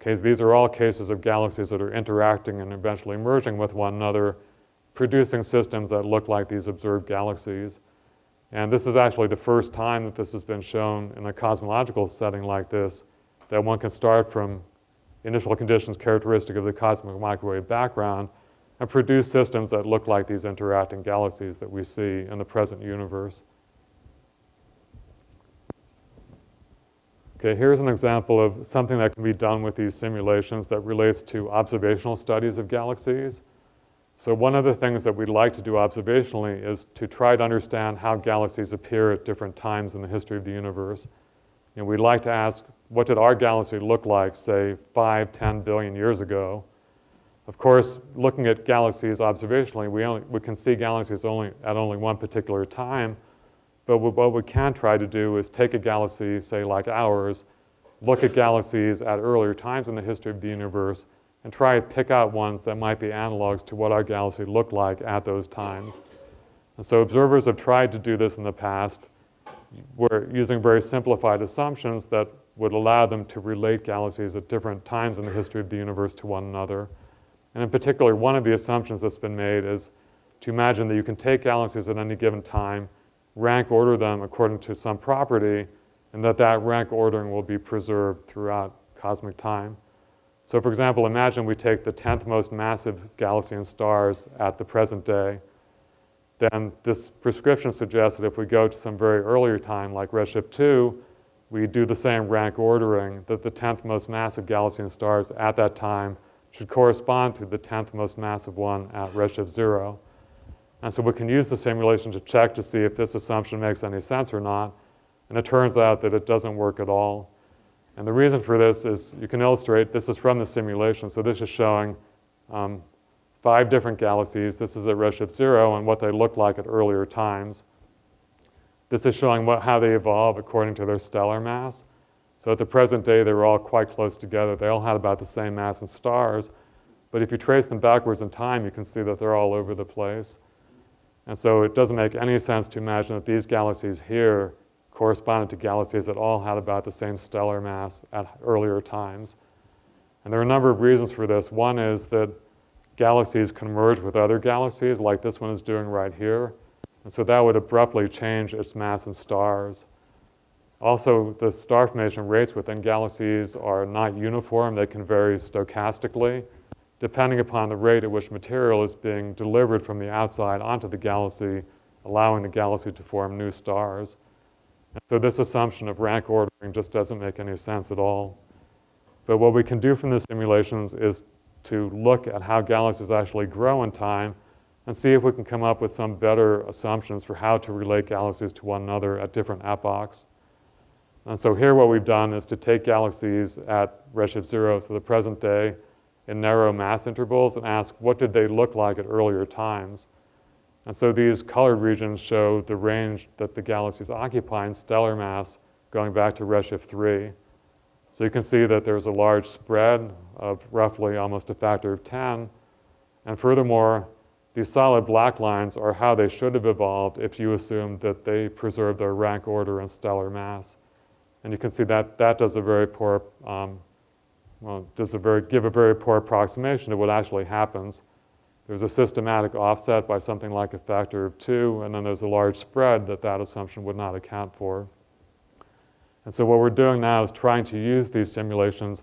Okay, these are all cases of galaxies that are interacting and eventually merging with one another, producing systems that look like these observed galaxies. And this is actually the first time that this has been shown in a cosmological setting like this, that one can start from initial conditions characteristic of the cosmic microwave background and produce systems that look like these interacting galaxies that we see in the present universe. Okay, here's an example of something that can be done with these simulations that relates to observational studies of galaxies. So one of the things that we'd like to do observationally is to try to understand how galaxies appear at different times in the history of the universe. And we'd like to ask, what did our galaxy look like, say, 5, 10 billion years ago? Of course, looking at galaxies observationally, we, only, we can see galaxies only at only one particular time. But what we can try to do is take a galaxy, say like ours, look at galaxies at earlier times in the history of the universe, and try to pick out ones that might be analogs to what our galaxy looked like at those times. And so observers have tried to do this in the past. We're using very simplified assumptions that would allow them to relate galaxies at different times in the history of the universe to one another. And in particular, one of the assumptions that's been made is to imagine that you can take galaxies at any given time, rank order them according to some property, and that that rank ordering will be preserved throughout cosmic time. So for example, imagine we take the 10th most massive galaxy and stars at the present day. Then this prescription suggests that if we go to some very earlier time, like redshift 2, we do the same rank ordering, that the 10th most massive galaxy and stars at that time should correspond to the 10th most massive one at redshift 0. And so we can use the simulation to check to see if this assumption makes any sense or not. And it turns out that it doesn't work at all. And the reason for this is you can illustrate, this is from the simulation, so this is showing um, five different galaxies. This is at redshift zero and what they look like at earlier times. This is showing what, how they evolve according to their stellar mass. So at the present day, they were all quite close together. They all had about the same mass in stars. But if you trace them backwards in time, you can see that they're all over the place. And so it doesn't make any sense to imagine that these galaxies here corresponded to galaxies that all had about the same stellar mass at earlier times. And there are a number of reasons for this. One is that galaxies can merge with other galaxies, like this one is doing right here. And so that would abruptly change its mass and stars. Also, the star formation rates within galaxies are not uniform. They can vary stochastically, depending upon the rate at which material is being delivered from the outside onto the galaxy, allowing the galaxy to form new stars. And so this assumption of rank ordering just doesn't make any sense at all. But what we can do from the simulations is to look at how galaxies actually grow in time and see if we can come up with some better assumptions for how to relate galaxies to one another at different epochs. And so here what we've done is to take galaxies at redshift zero, so the present day, in narrow mass intervals and ask what did they look like at earlier times. And so these colored regions show the range that the galaxies occupy in stellar mass going back to redshift 3. So you can see that there's a large spread of roughly almost a factor of 10. And furthermore, these solid black lines are how they should have evolved if you assumed that they preserved their rank order and stellar mass. And you can see that that does a very poor, um, well, does a very, give a very poor approximation of what actually happens. There's a systematic offset by something like a factor of two, and then there's a large spread that that assumption would not account for. And so what we're doing now is trying to use these simulations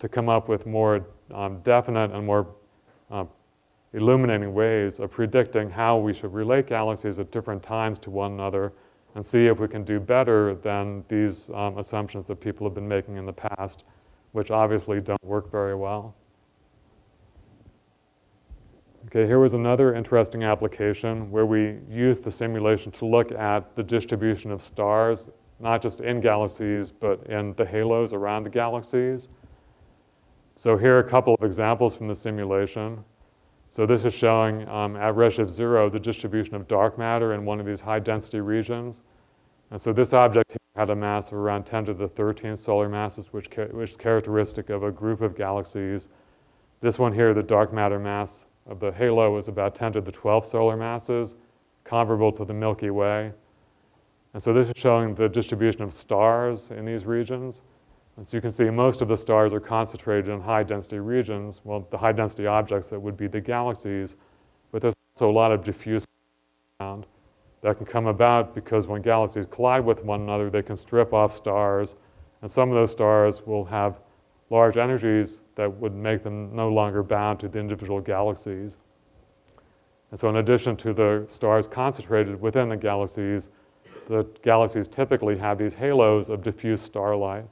to come up with more um, definite and more uh, illuminating ways of predicting how we should relate galaxies at different times to one another and see if we can do better than these um, assumptions that people have been making in the past, which obviously don't work very well. Okay, here was another interesting application where we used the simulation to look at the distribution of stars, not just in galaxies, but in the halos around the galaxies. So here are a couple of examples from the simulation. So this is showing um, at redshift zero the distribution of dark matter in one of these high density regions. And so this object had a mass of around 10 to the 13th solar masses, which, which is characteristic of a group of galaxies. This one here, the dark matter mass of the halo is about 10 to the 12th solar masses, comparable to the Milky Way. And so this is showing the distribution of stars in these regions. As you can see, most of the stars are concentrated in high density regions, well, the high density objects that would be the galaxies, but there's also a lot of diffuse around that can come about because when galaxies collide with one another, they can strip off stars, and some of those stars will have large energies that would make them no longer bound to the individual galaxies. And so in addition to the stars concentrated within the galaxies, the galaxies typically have these halos of diffuse starlight.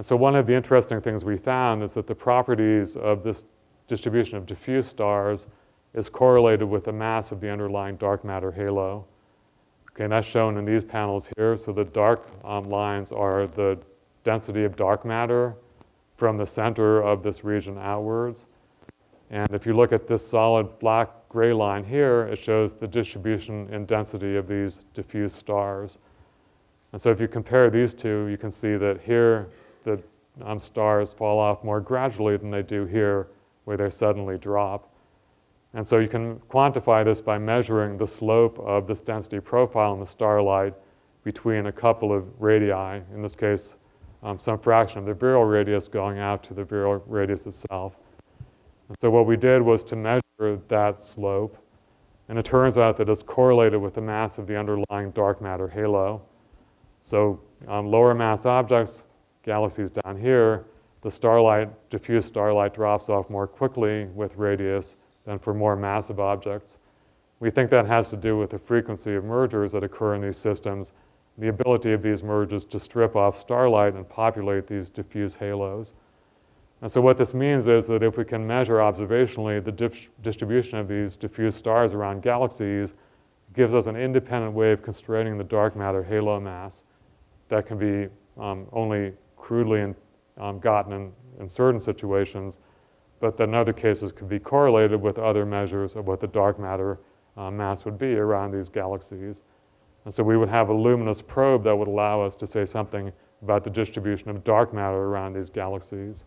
And so one of the interesting things we found is that the properties of this distribution of diffuse stars is correlated with the mass of the underlying dark matter halo. Okay, and that's shown in these panels here. So the dark um, lines are the density of dark matter from the center of this region outwards. And if you look at this solid black gray line here, it shows the distribution in density of these diffuse stars. And so if you compare these two, you can see that here the um, stars fall off more gradually than they do here, where they suddenly drop. And so you can quantify this by measuring the slope of this density profile in the starlight between a couple of radii, in this case, um, some fraction of the virial radius going out to the virial radius itself. And so what we did was to measure that slope, and it turns out that it's correlated with the mass of the underlying dark matter halo. So um, lower mass objects, galaxies down here, the starlight, diffuse starlight drops off more quickly with radius than for more massive objects. We think that has to do with the frequency of mergers that occur in these systems the ability of these mergers to strip off starlight and populate these diffuse halos. And so what this means is that if we can measure observationally the distribution of these diffuse stars around galaxies, gives us an independent way of constraining the dark matter halo mass that can be um, only crudely in, um, gotten in, in certain situations, but that in other cases could be correlated with other measures of what the dark matter uh, mass would be around these galaxies. And so we would have a luminous probe that would allow us to say something about the distribution of dark matter around these galaxies.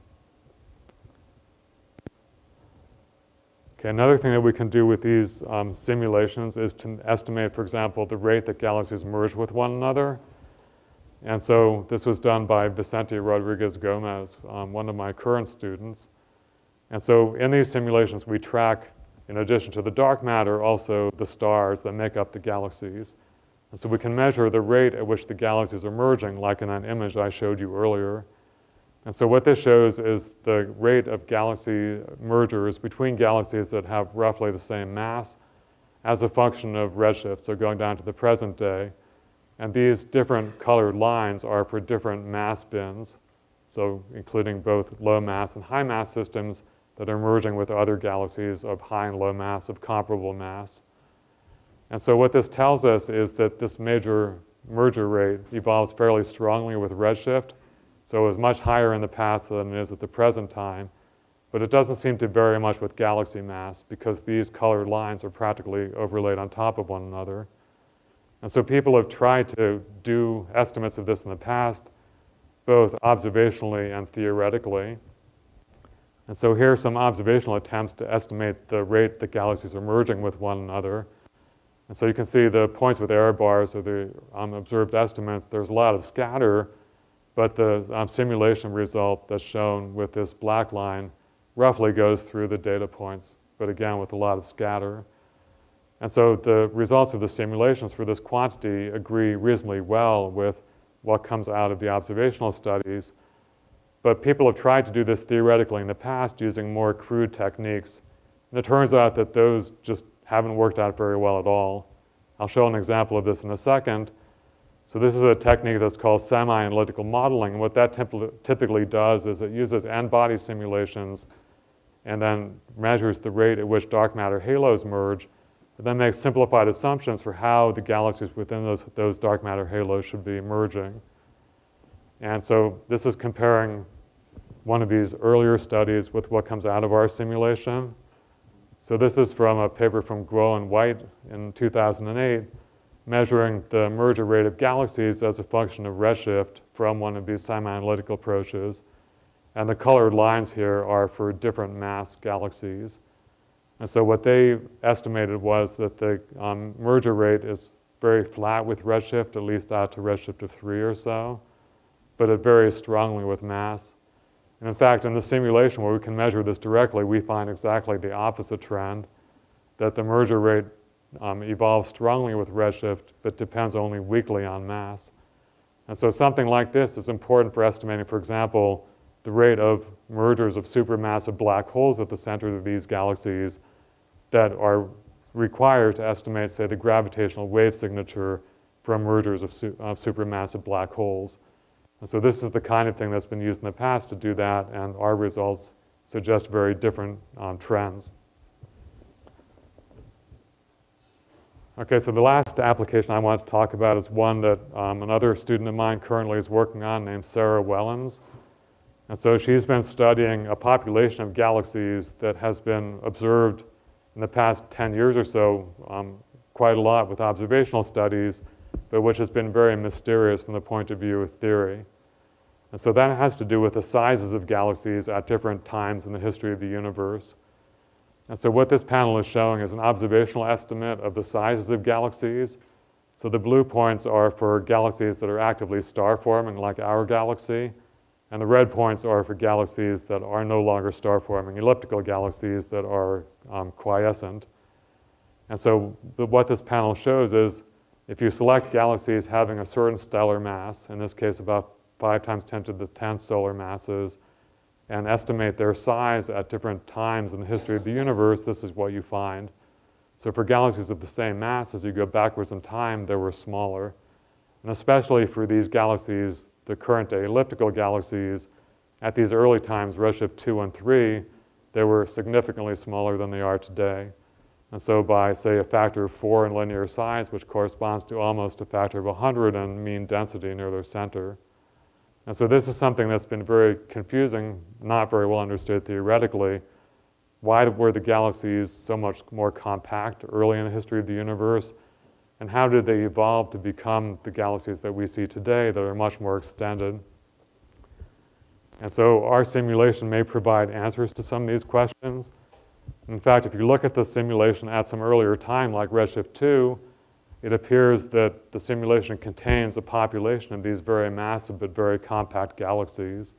Okay, another thing that we can do with these um, simulations is to estimate, for example, the rate that galaxies merge with one another. And so this was done by Vicente Rodriguez Gomez, um, one of my current students. And so in these simulations, we track, in addition to the dark matter, also the stars that make up the galaxies. And so we can measure the rate at which the galaxies are merging, like in that image I showed you earlier. And so what this shows is the rate of galaxy mergers between galaxies that have roughly the same mass as a function of redshift, so going down to the present day. And these different colored lines are for different mass bins, so including both low mass and high mass systems that are merging with other galaxies of high and low mass of comparable mass. And so what this tells us is that this major merger rate evolves fairly strongly with redshift. So it was much higher in the past than it is at the present time. But it doesn't seem to vary much with galaxy mass because these colored lines are practically overlaid on top of one another. And so people have tried to do estimates of this in the past, both observationally and theoretically. And so here are some observational attempts to estimate the rate that galaxies are merging with one another. And so you can see the points with error bars are the um, observed estimates. There's a lot of scatter, but the um, simulation result that's shown with this black line roughly goes through the data points, but again with a lot of scatter. And so the results of the simulations for this quantity agree reasonably well with what comes out of the observational studies. But people have tried to do this theoretically in the past using more crude techniques. And it turns out that those just haven't worked out very well at all. I'll show an example of this in a second. So this is a technique that's called semi-analytical modeling. And what that typically does is it uses n-body simulations and then measures the rate at which dark matter halos merge it then makes simplified assumptions for how the galaxies within those, those dark matter halos should be emerging. And so this is comparing one of these earlier studies with what comes out of our simulation. So this is from a paper from Guo and White in 2008, measuring the merger rate of galaxies as a function of redshift from one of these semi-analytical approaches. And the colored lines here are for different mass galaxies. And so what they estimated was that the um, merger rate is very flat with redshift, at least out to redshift of three or so, but it varies strongly with mass. And in fact, in the simulation where we can measure this directly, we find exactly the opposite trend, that the merger rate um, evolves strongly with redshift, but depends only weakly on mass. And so something like this is important for estimating, for example, the rate of mergers of supermassive black holes at the centers of these galaxies that are required to estimate, say, the gravitational wave signature from mergers of, su of supermassive black holes. And so this is the kind of thing that's been used in the past to do that, and our results suggest very different um, trends. Okay, so the last application I want to talk about is one that um, another student of mine currently is working on named Sarah Wellons. And so she's been studying a population of galaxies that has been observed in the past 10 years or so um, quite a lot with observational studies, but which has been very mysterious from the point of view of theory. And so that has to do with the sizes of galaxies at different times in the history of the universe. And so what this panel is showing is an observational estimate of the sizes of galaxies. So the blue points are for galaxies that are actively star forming, like our galaxy. And the red points are for galaxies that are no longer star forming, elliptical galaxies that are um, quiescent. And so what this panel shows is if you select galaxies having a certain stellar mass, in this case about 5 times 10 to the 10th solar masses, and estimate their size at different times in the history of the universe, this is what you find. So for galaxies of the same mass, as you go backwards in time, they were smaller. And especially for these galaxies the current day elliptical galaxies, at these early times, redshift 2 and 3, they were significantly smaller than they are today. And so by, say, a factor of 4 in linear size, which corresponds to almost a factor of 100 in mean density near their center. And so this is something that's been very confusing, not very well understood theoretically. Why were the galaxies so much more compact early in the history of the universe? And how did they evolve to become the galaxies that we see today that are much more extended. And so our simulation may provide answers to some of these questions. In fact, if you look at the simulation at some earlier time, like Redshift 2, it appears that the simulation contains a population of these very massive but very compact galaxies.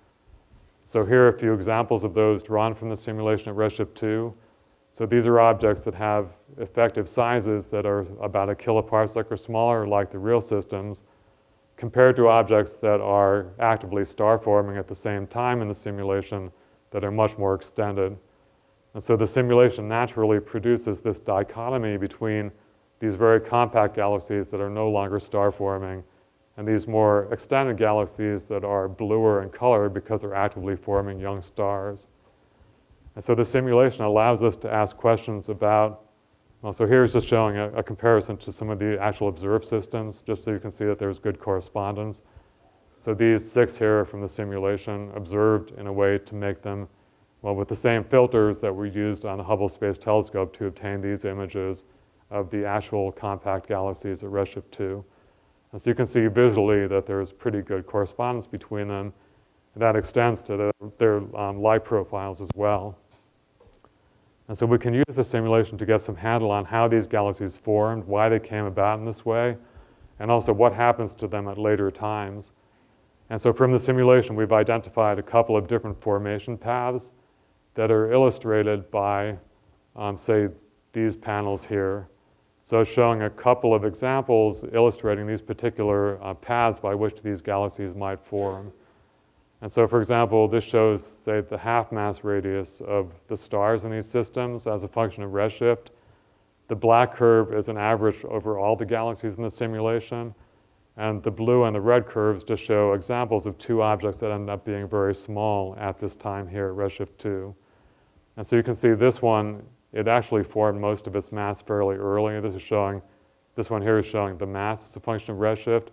So here are a few examples of those drawn from the simulation at Redshift 2. So these are objects that have effective sizes that are about a kiloparsec or smaller, like the real systems, compared to objects that are actively star forming at the same time in the simulation that are much more extended. And so the simulation naturally produces this dichotomy between these very compact galaxies that are no longer star forming and these more extended galaxies that are bluer in color because they're actively forming young stars. And so the simulation allows us to ask questions about, well, so here's just showing a, a comparison to some of the actual observed systems, just so you can see that there's good correspondence. So these six here are from the simulation, observed in a way to make them, well, with the same filters that were used on the Hubble Space Telescope to obtain these images of the actual compact galaxies at Redshift 2. And so you can see visually that there's pretty good correspondence between them. And that extends to the, their um, light profiles as well. And so we can use the simulation to get some handle on how these galaxies formed, why they came about in this way, and also what happens to them at later times. And so from the simulation, we've identified a couple of different formation paths that are illustrated by, um, say, these panels here. So showing a couple of examples illustrating these particular uh, paths by which these galaxies might form. And so, for example, this shows, say, the half mass radius of the stars in these systems as a function of redshift. The black curve is an average over all the galaxies in the simulation. And the blue and the red curves just show examples of two objects that end up being very small at this time here at redshift 2. And so you can see this one, it actually formed most of its mass fairly early. This is showing, this one here is showing the mass as a function of redshift.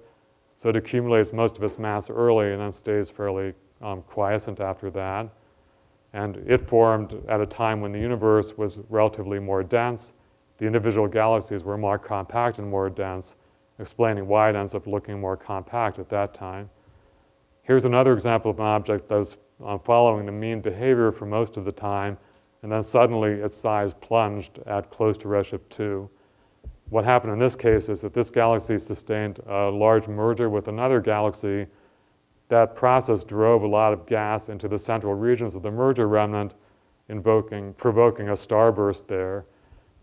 So it accumulates most of its mass early and then stays fairly um, quiescent after that. And it formed at a time when the universe was relatively more dense. The individual galaxies were more compact and more dense, explaining why it ends up looking more compact at that time. Here's another example of an object that was um, following the mean behavior for most of the time, and then suddenly its size plunged at close to redshift 2. What happened in this case is that this galaxy sustained a large merger with another galaxy. That process drove a lot of gas into the central regions of the merger remnant, invoking, provoking a starburst there.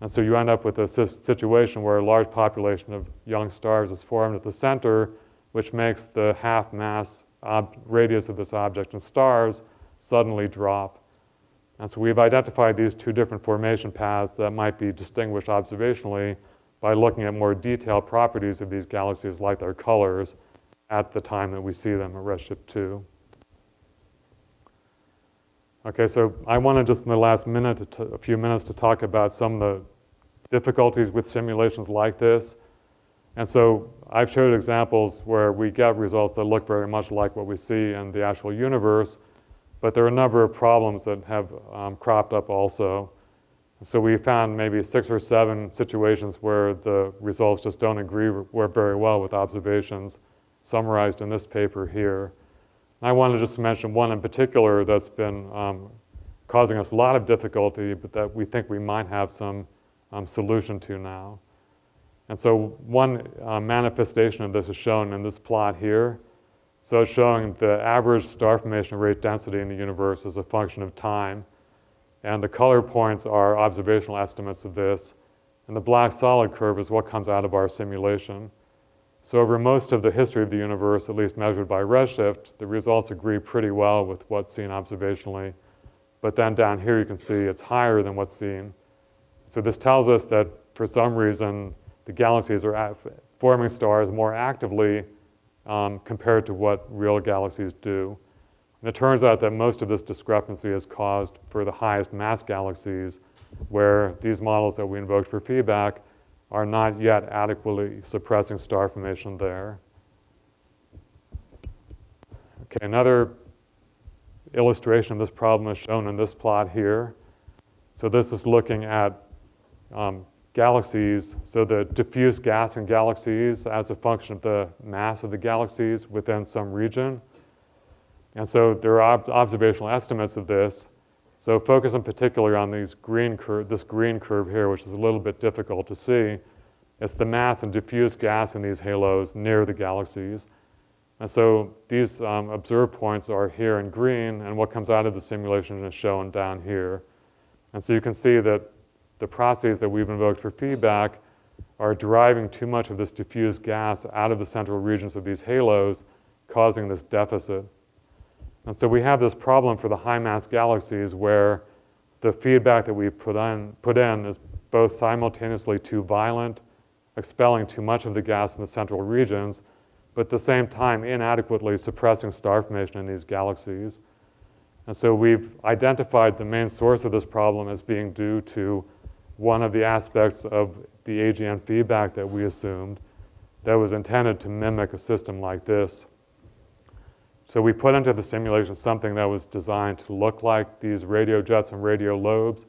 And so you end up with a situation where a large population of young stars is formed at the center, which makes the half mass radius of this object and stars suddenly drop. And so we've identified these two different formation paths that might be distinguished observationally by looking at more detailed properties of these galaxies like their colors at the time that we see them at redshift 2. Okay, so I want to just in the last minute, to a few minutes, to talk about some of the difficulties with simulations like this. And so I've showed examples where we get results that look very much like what we see in the actual universe, but there are a number of problems that have um, cropped up also. So we found maybe six or seven situations where the results just don't agree very well with observations summarized in this paper here. I want to just mention one in particular that's been um, causing us a lot of difficulty, but that we think we might have some um, solution to now. And so one uh, manifestation of this is shown in this plot here. So showing the average star formation rate density in the universe as a function of time. And the color points are observational estimates of this. And the black solid curve is what comes out of our simulation. So over most of the history of the universe, at least measured by redshift, the results agree pretty well with what's seen observationally. But then down here you can see it's higher than what's seen. So this tells us that for some reason the galaxies are forming stars more actively um, compared to what real galaxies do. And it turns out that most of this discrepancy is caused for the highest mass galaxies, where these models that we invoked for feedback are not yet adequately suppressing star formation there. Okay, another illustration of this problem is shown in this plot here. So this is looking at um, galaxies, so the diffuse gas in galaxies as a function of the mass of the galaxies within some region. And so there are ob observational estimates of this. So focus in particular on these green this green curve here, which is a little bit difficult to see. It's the mass and diffuse gas in these halos near the galaxies. And so these um, observed points are here in green, and what comes out of the simulation is shown down here. And so you can see that the processes that we've invoked for feedback are driving too much of this diffuse gas out of the central regions of these halos, causing this deficit. And so we have this problem for the high mass galaxies where the feedback that we put in, put in is both simultaneously too violent, expelling too much of the gas in the central regions, but at the same time inadequately suppressing star formation in these galaxies. And so we've identified the main source of this problem as being due to one of the aspects of the AGN feedback that we assumed that was intended to mimic a system like this. So we put into the simulation something that was designed to look like these radio jets and radio lobes,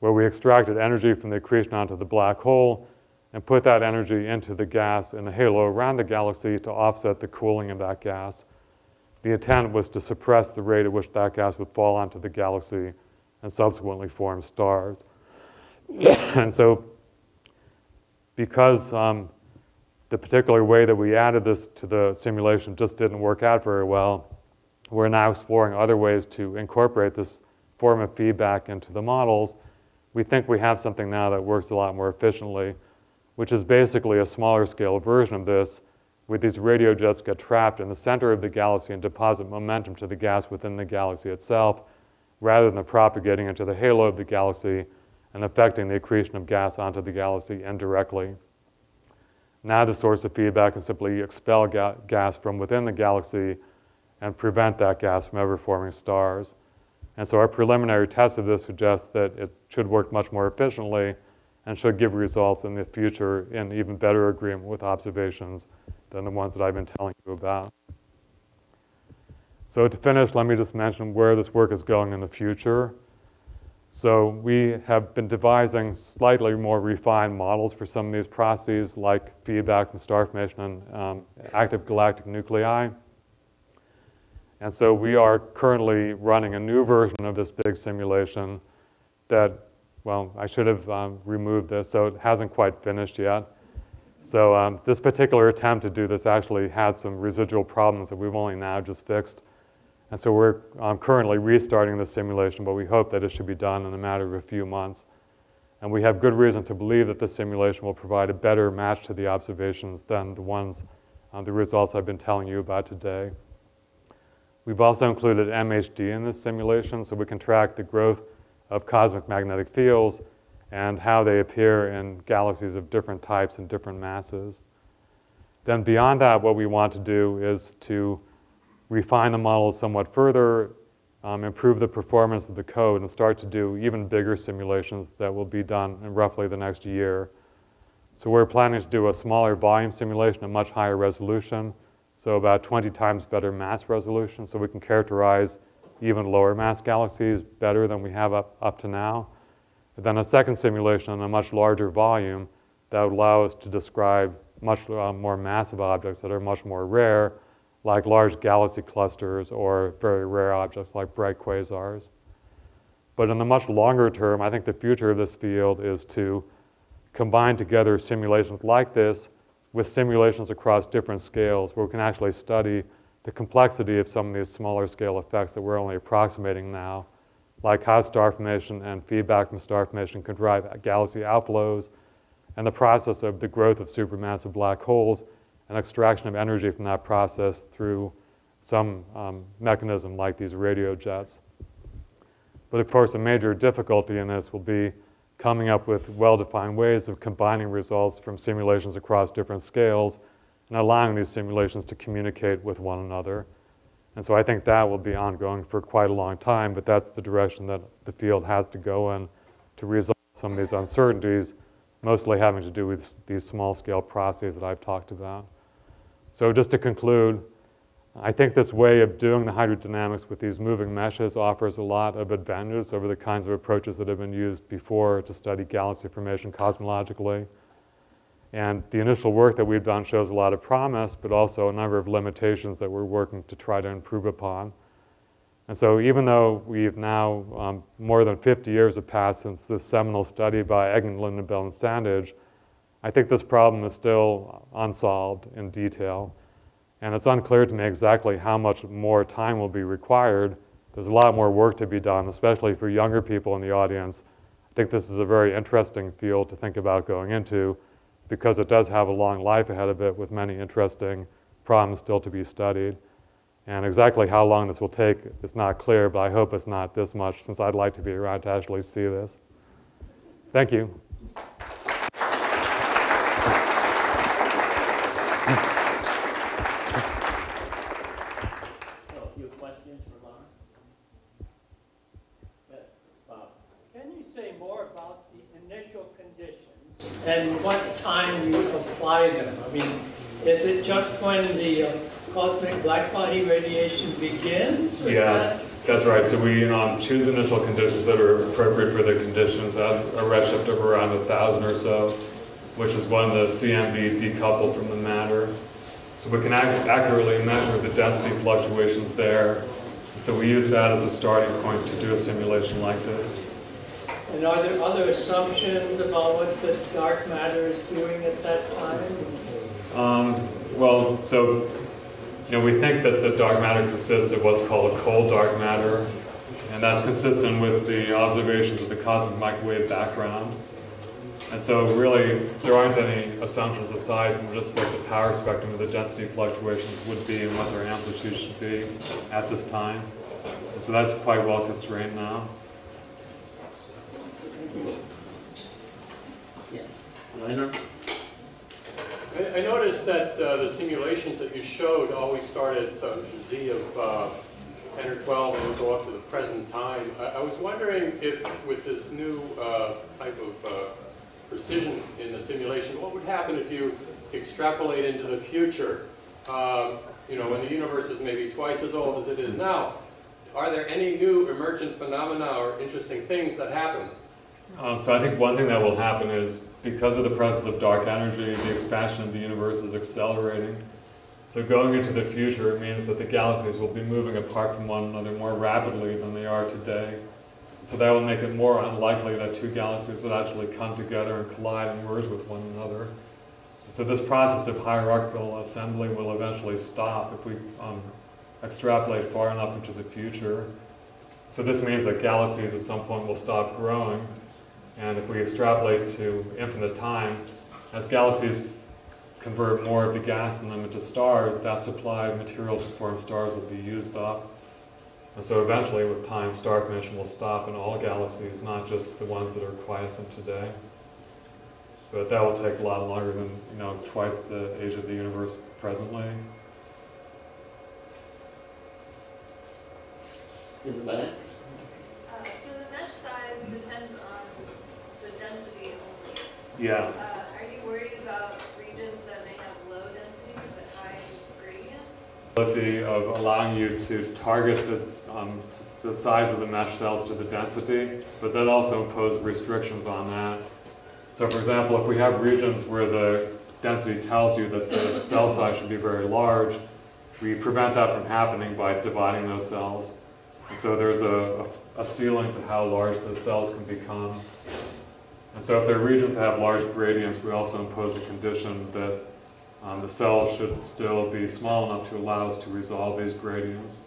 where we extracted energy from the accretion onto the black hole and put that energy into the gas in the halo around the galaxy to offset the cooling of that gas. The intent was to suppress the rate at which that gas would fall onto the galaxy and subsequently form stars. and so, because um, the particular way that we added this to the simulation just didn't work out very well, we're now exploring other ways to incorporate this form of feedback into the models. We think we have something now that works a lot more efficiently, which is basically a smaller scale version of this, where these radio jets get trapped in the center of the galaxy and deposit momentum to the gas within the galaxy itself, rather than propagating into the halo of the galaxy and affecting the accretion of gas onto the galaxy indirectly. Now the source of feedback can simply expel ga gas from within the galaxy and prevent that gas from ever forming stars. And so our preliminary test of this suggests that it should work much more efficiently and should give results in the future in even better agreement with observations than the ones that I've been telling you about. So to finish, let me just mention where this work is going in the future. So we have been devising slightly more refined models for some of these processes like feedback from star formation and um, active galactic nuclei. And so we are currently running a new version of this big simulation that, well, I should have um, removed this, so it hasn't quite finished yet. So um, this particular attempt to do this actually had some residual problems that we've only now just fixed. And so we're um, currently restarting the simulation, but we hope that it should be done in a matter of a few months. And we have good reason to believe that this simulation will provide a better match to the observations than the ones, um, the results I've been telling you about today. We've also included MHD in this simulation so we can track the growth of cosmic magnetic fields and how they appear in galaxies of different types and different masses. Then beyond that, what we want to do is to refine the models somewhat further, um, improve the performance of the code, and start to do even bigger simulations that will be done in roughly the next year. So we're planning to do a smaller volume simulation, a much higher resolution, so about 20 times better mass resolution, so we can characterize even lower mass galaxies better than we have up, up to now. Then a second simulation on a much larger volume that would allow us to describe much uh, more massive objects that are much more rare, like large galaxy clusters or very rare objects like bright quasars. But in the much longer term, I think the future of this field is to combine together simulations like this with simulations across different scales where we can actually study the complexity of some of these smaller scale effects that we're only approximating now, like how star formation and feedback from star formation can drive galaxy outflows and the process of the growth of supermassive black holes and extraction of energy from that process through some um, mechanism like these radio jets. But of course, a major difficulty in this will be coming up with well-defined ways of combining results from simulations across different scales and allowing these simulations to communicate with one another. And so I think that will be ongoing for quite a long time, but that's the direction that the field has to go in to resolve some of these uncertainties, mostly having to do with these small-scale processes that I've talked about. So just to conclude, I think this way of doing the hydrodynamics with these moving meshes offers a lot of advantages over the kinds of approaches that have been used before to study galaxy formation cosmologically. And the initial work that we've done shows a lot of promise, but also a number of limitations that we're working to try to improve upon. And so even though we've now, um, more than 50 years have passed since this seminal study by Eggen, Lynden-Bell, and Sandage, I think this problem is still unsolved in detail. And it's unclear to me exactly how much more time will be required. There's a lot more work to be done, especially for younger people in the audience. I think this is a very interesting field to think about going into because it does have a long life ahead of it with many interesting problems still to be studied. And exactly how long this will take is not clear, but I hope it's not this much since I'd like to be around to actually see this. Thank you. So, a few questions for Lon? Yes, Bob? Can you say more about the initial conditions and what time you apply them? I mean, is it just when the uh, cosmic black body radiation begins? Yes, that- that's right. So we um, choose initial conditions that are appropriate for the conditions at a redshift of around a thousand or so, which is when the CMB decoupled from the matter. So we can ac- accurately measure the density fluctuations there. So we use that as a starting point to do a simulation like this. And are there other assumptions about what the dark matter is doing at that time? Um, well, so, you know, we think that the dark matter consists of what's called a cold dark matter, and that's consistent with the observations of the cosmic microwave background. And so really, there aren't any assumptions aside from just what the power spectrum of the density fluctuations would be and what their amplitude should be at this time. And so that's quite well constrained now. Yes. Reiner? I I noticed that uh, the simulations that you showed always started some Z of uh, 10 or 12 and would go up to the present time. I I was wondering if with this new uh, type of uh, precision in the simulation, what would happen if you extrapolate into the future? Um, You know, when the universe is maybe twice as old as it is now. Are there any new emergent phenomena or interesting things that happen? Um, so I think one thing that will happen is because of the presence of dark energy, the expansion of the universe is accelerating. So going into the future, it means that the galaxies will be moving apart from one another more rapidly than they are today. So that will make it more unlikely that two galaxies would actually come together and collide and merge with one another. So this process of hierarchical assembly will eventually stop if we um, extrapolate far enough into the future. So this means that galaxies at some point will stop growing and if we extrapolate to infinite time, as galaxies convert more of the gas in them into stars, that supply of material to form stars will be used up. And so eventually, with time, star formation will stop in all galaxies, not just the ones that are quiescent today. But that will take a lot longer than, you know, twice the age of the universe presently. In the back? Uh, so the mesh size depends on the density only. Yeah. Uh, are you worried about regions that may have low density but high gradients? ability of allowing you to target the, um, the size of the mesh cells to the density, but that also impose restrictions on that. So for example, if we have regions where the density tells you that the cell size should be very large, we prevent that from happening by dividing those cells. And so there's a, a- a ceiling to how large the cells can become. And so if there are regions that have large gradients, we also impose a condition that um, the cells should still be small enough to allow us to resolve these gradients.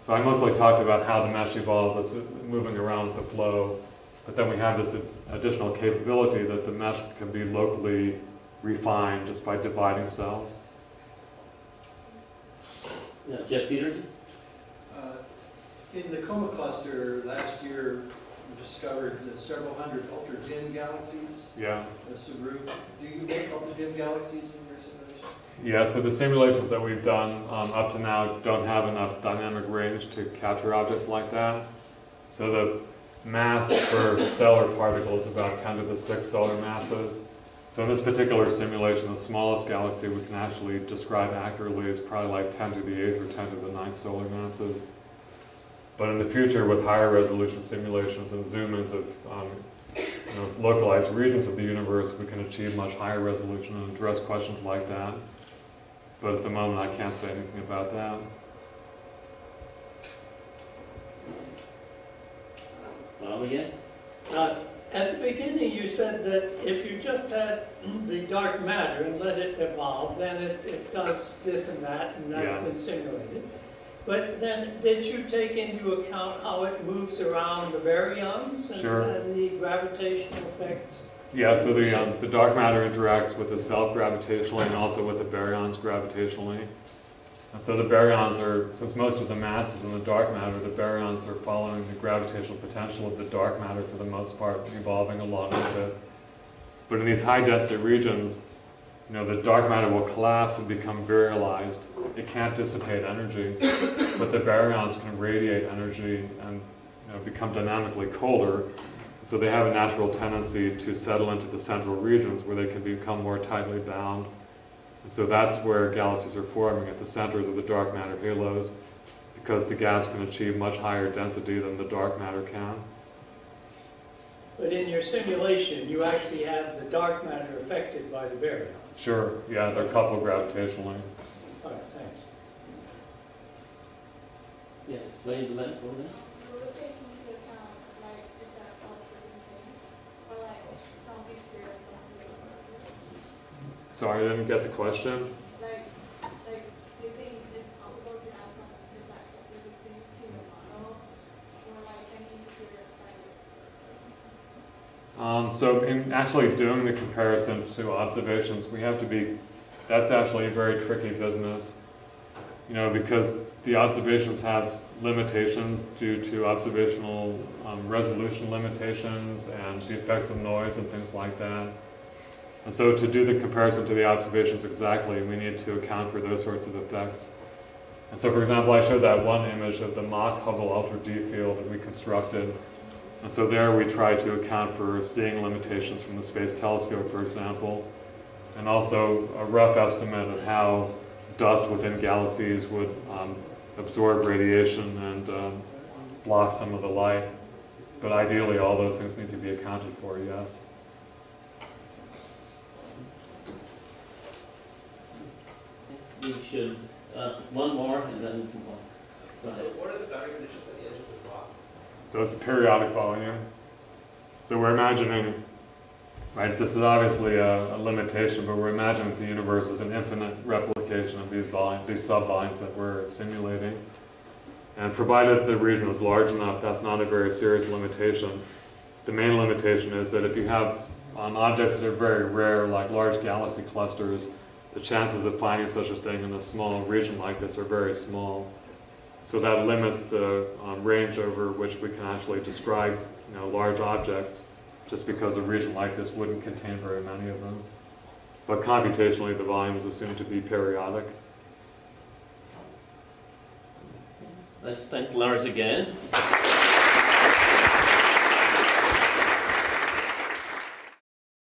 So I mostly talked about how the mesh evolves as moving around with the flow, but then we have this additional capability that the mesh can be locally refined just by dividing cells. Yeah, Jeff Peterson? Uh, In the Coma cluster, last year, we discovered several hundred ultra-dim galaxies Yeah. group. Do you make ultra-dim galaxies in your simulations? Yeah, so the simulations that we've done um, up to now don't have enough dynamic range to capture objects like that. So the mass for stellar particles is about 10 to the 6 solar masses. So in this particular simulation, the smallest galaxy we can actually describe accurately is probably like 10 to the 8th or 10 to the 9th solar masses. But in the future, with higher resolution simulations and zoom-ins of um, you know, localized regions of the universe, we can achieve much higher resolution and address questions like that. But at the moment, I can't say anything about that. Well, again? Uh, At the beginning, you said that if you just had the dark matter and let it evolve, then it, it does this and that, and Yeah. that's been simulated. But then, did you take into account how it moves around the baryons? and- Sure. And the gravitational effects? Yeah, so the, um, the dark matter interacts with the self gravitationally and also with the baryons gravitationally. And so the baryons are, since most of the mass is in the dark matter, the baryons are following the gravitational potential of the dark matter for the most part, evolving along with it. But in these high density regions, you know, the dark matter will collapse and become virialized. It can't dissipate energy, but the baryons can radiate energy and you know, become dynamically colder. So they have a natural tendency to settle into the central regions where they can become more tightly bound. And so that's where galaxies are forming at the centers of the dark matter halos because the gas can achieve much higher density than the dark matter can. But in your simulation, you actually have the dark matter affected by the baryons. Sure, yeah, they're coupled gravitationally. All right, thanks. Yes, Wayne, let go then. Will it take into account, like, if that's all living things, or like, some bacteria, some living Sorry, I didn't get the question. Like, like, do you think it's possible to add some of these like specific things to the model, or like any interference like? Um, so in actually doing the comparison to observations, we have to be, that's actually a very tricky business. You know, because the observations have limitations due to observational um, resolution limitations and the effects of noise and things like that. And so to do the comparison to the observations exactly, we need to account for those sorts of effects. And so for example, I showed that one image of the mock Hubble Ultra Deep Field that we constructed. And so there we try to account for seeing limitations from the Space Telescope, for example, and also a rough estimate of how dust within galaxies would um, absorb radiation and um, block some of the light. But ideally, all those things need to be accounted for, yes. We should, uh, one more and then, go ahead. what are the boundary conditions at the edge of this box? So it's a periodic volume. So we're imagining, right, this is obviously a, a limitation, but we're imagining that the universe is an infinite replication of these volumes, these subvolumes that we're simulating. And provided the region is large enough, that's not a very serious limitation. The main limitation is that if you have um, objects that are very rare, like large galaxy clusters, the chances of finding such a thing in a small region like this are very small. So that limits the um, range over which we can actually describe you know, large objects, just because a region like this wouldn't contain very many of them. But computationally, the volume is assumed to be periodic. Let's thank Lars again.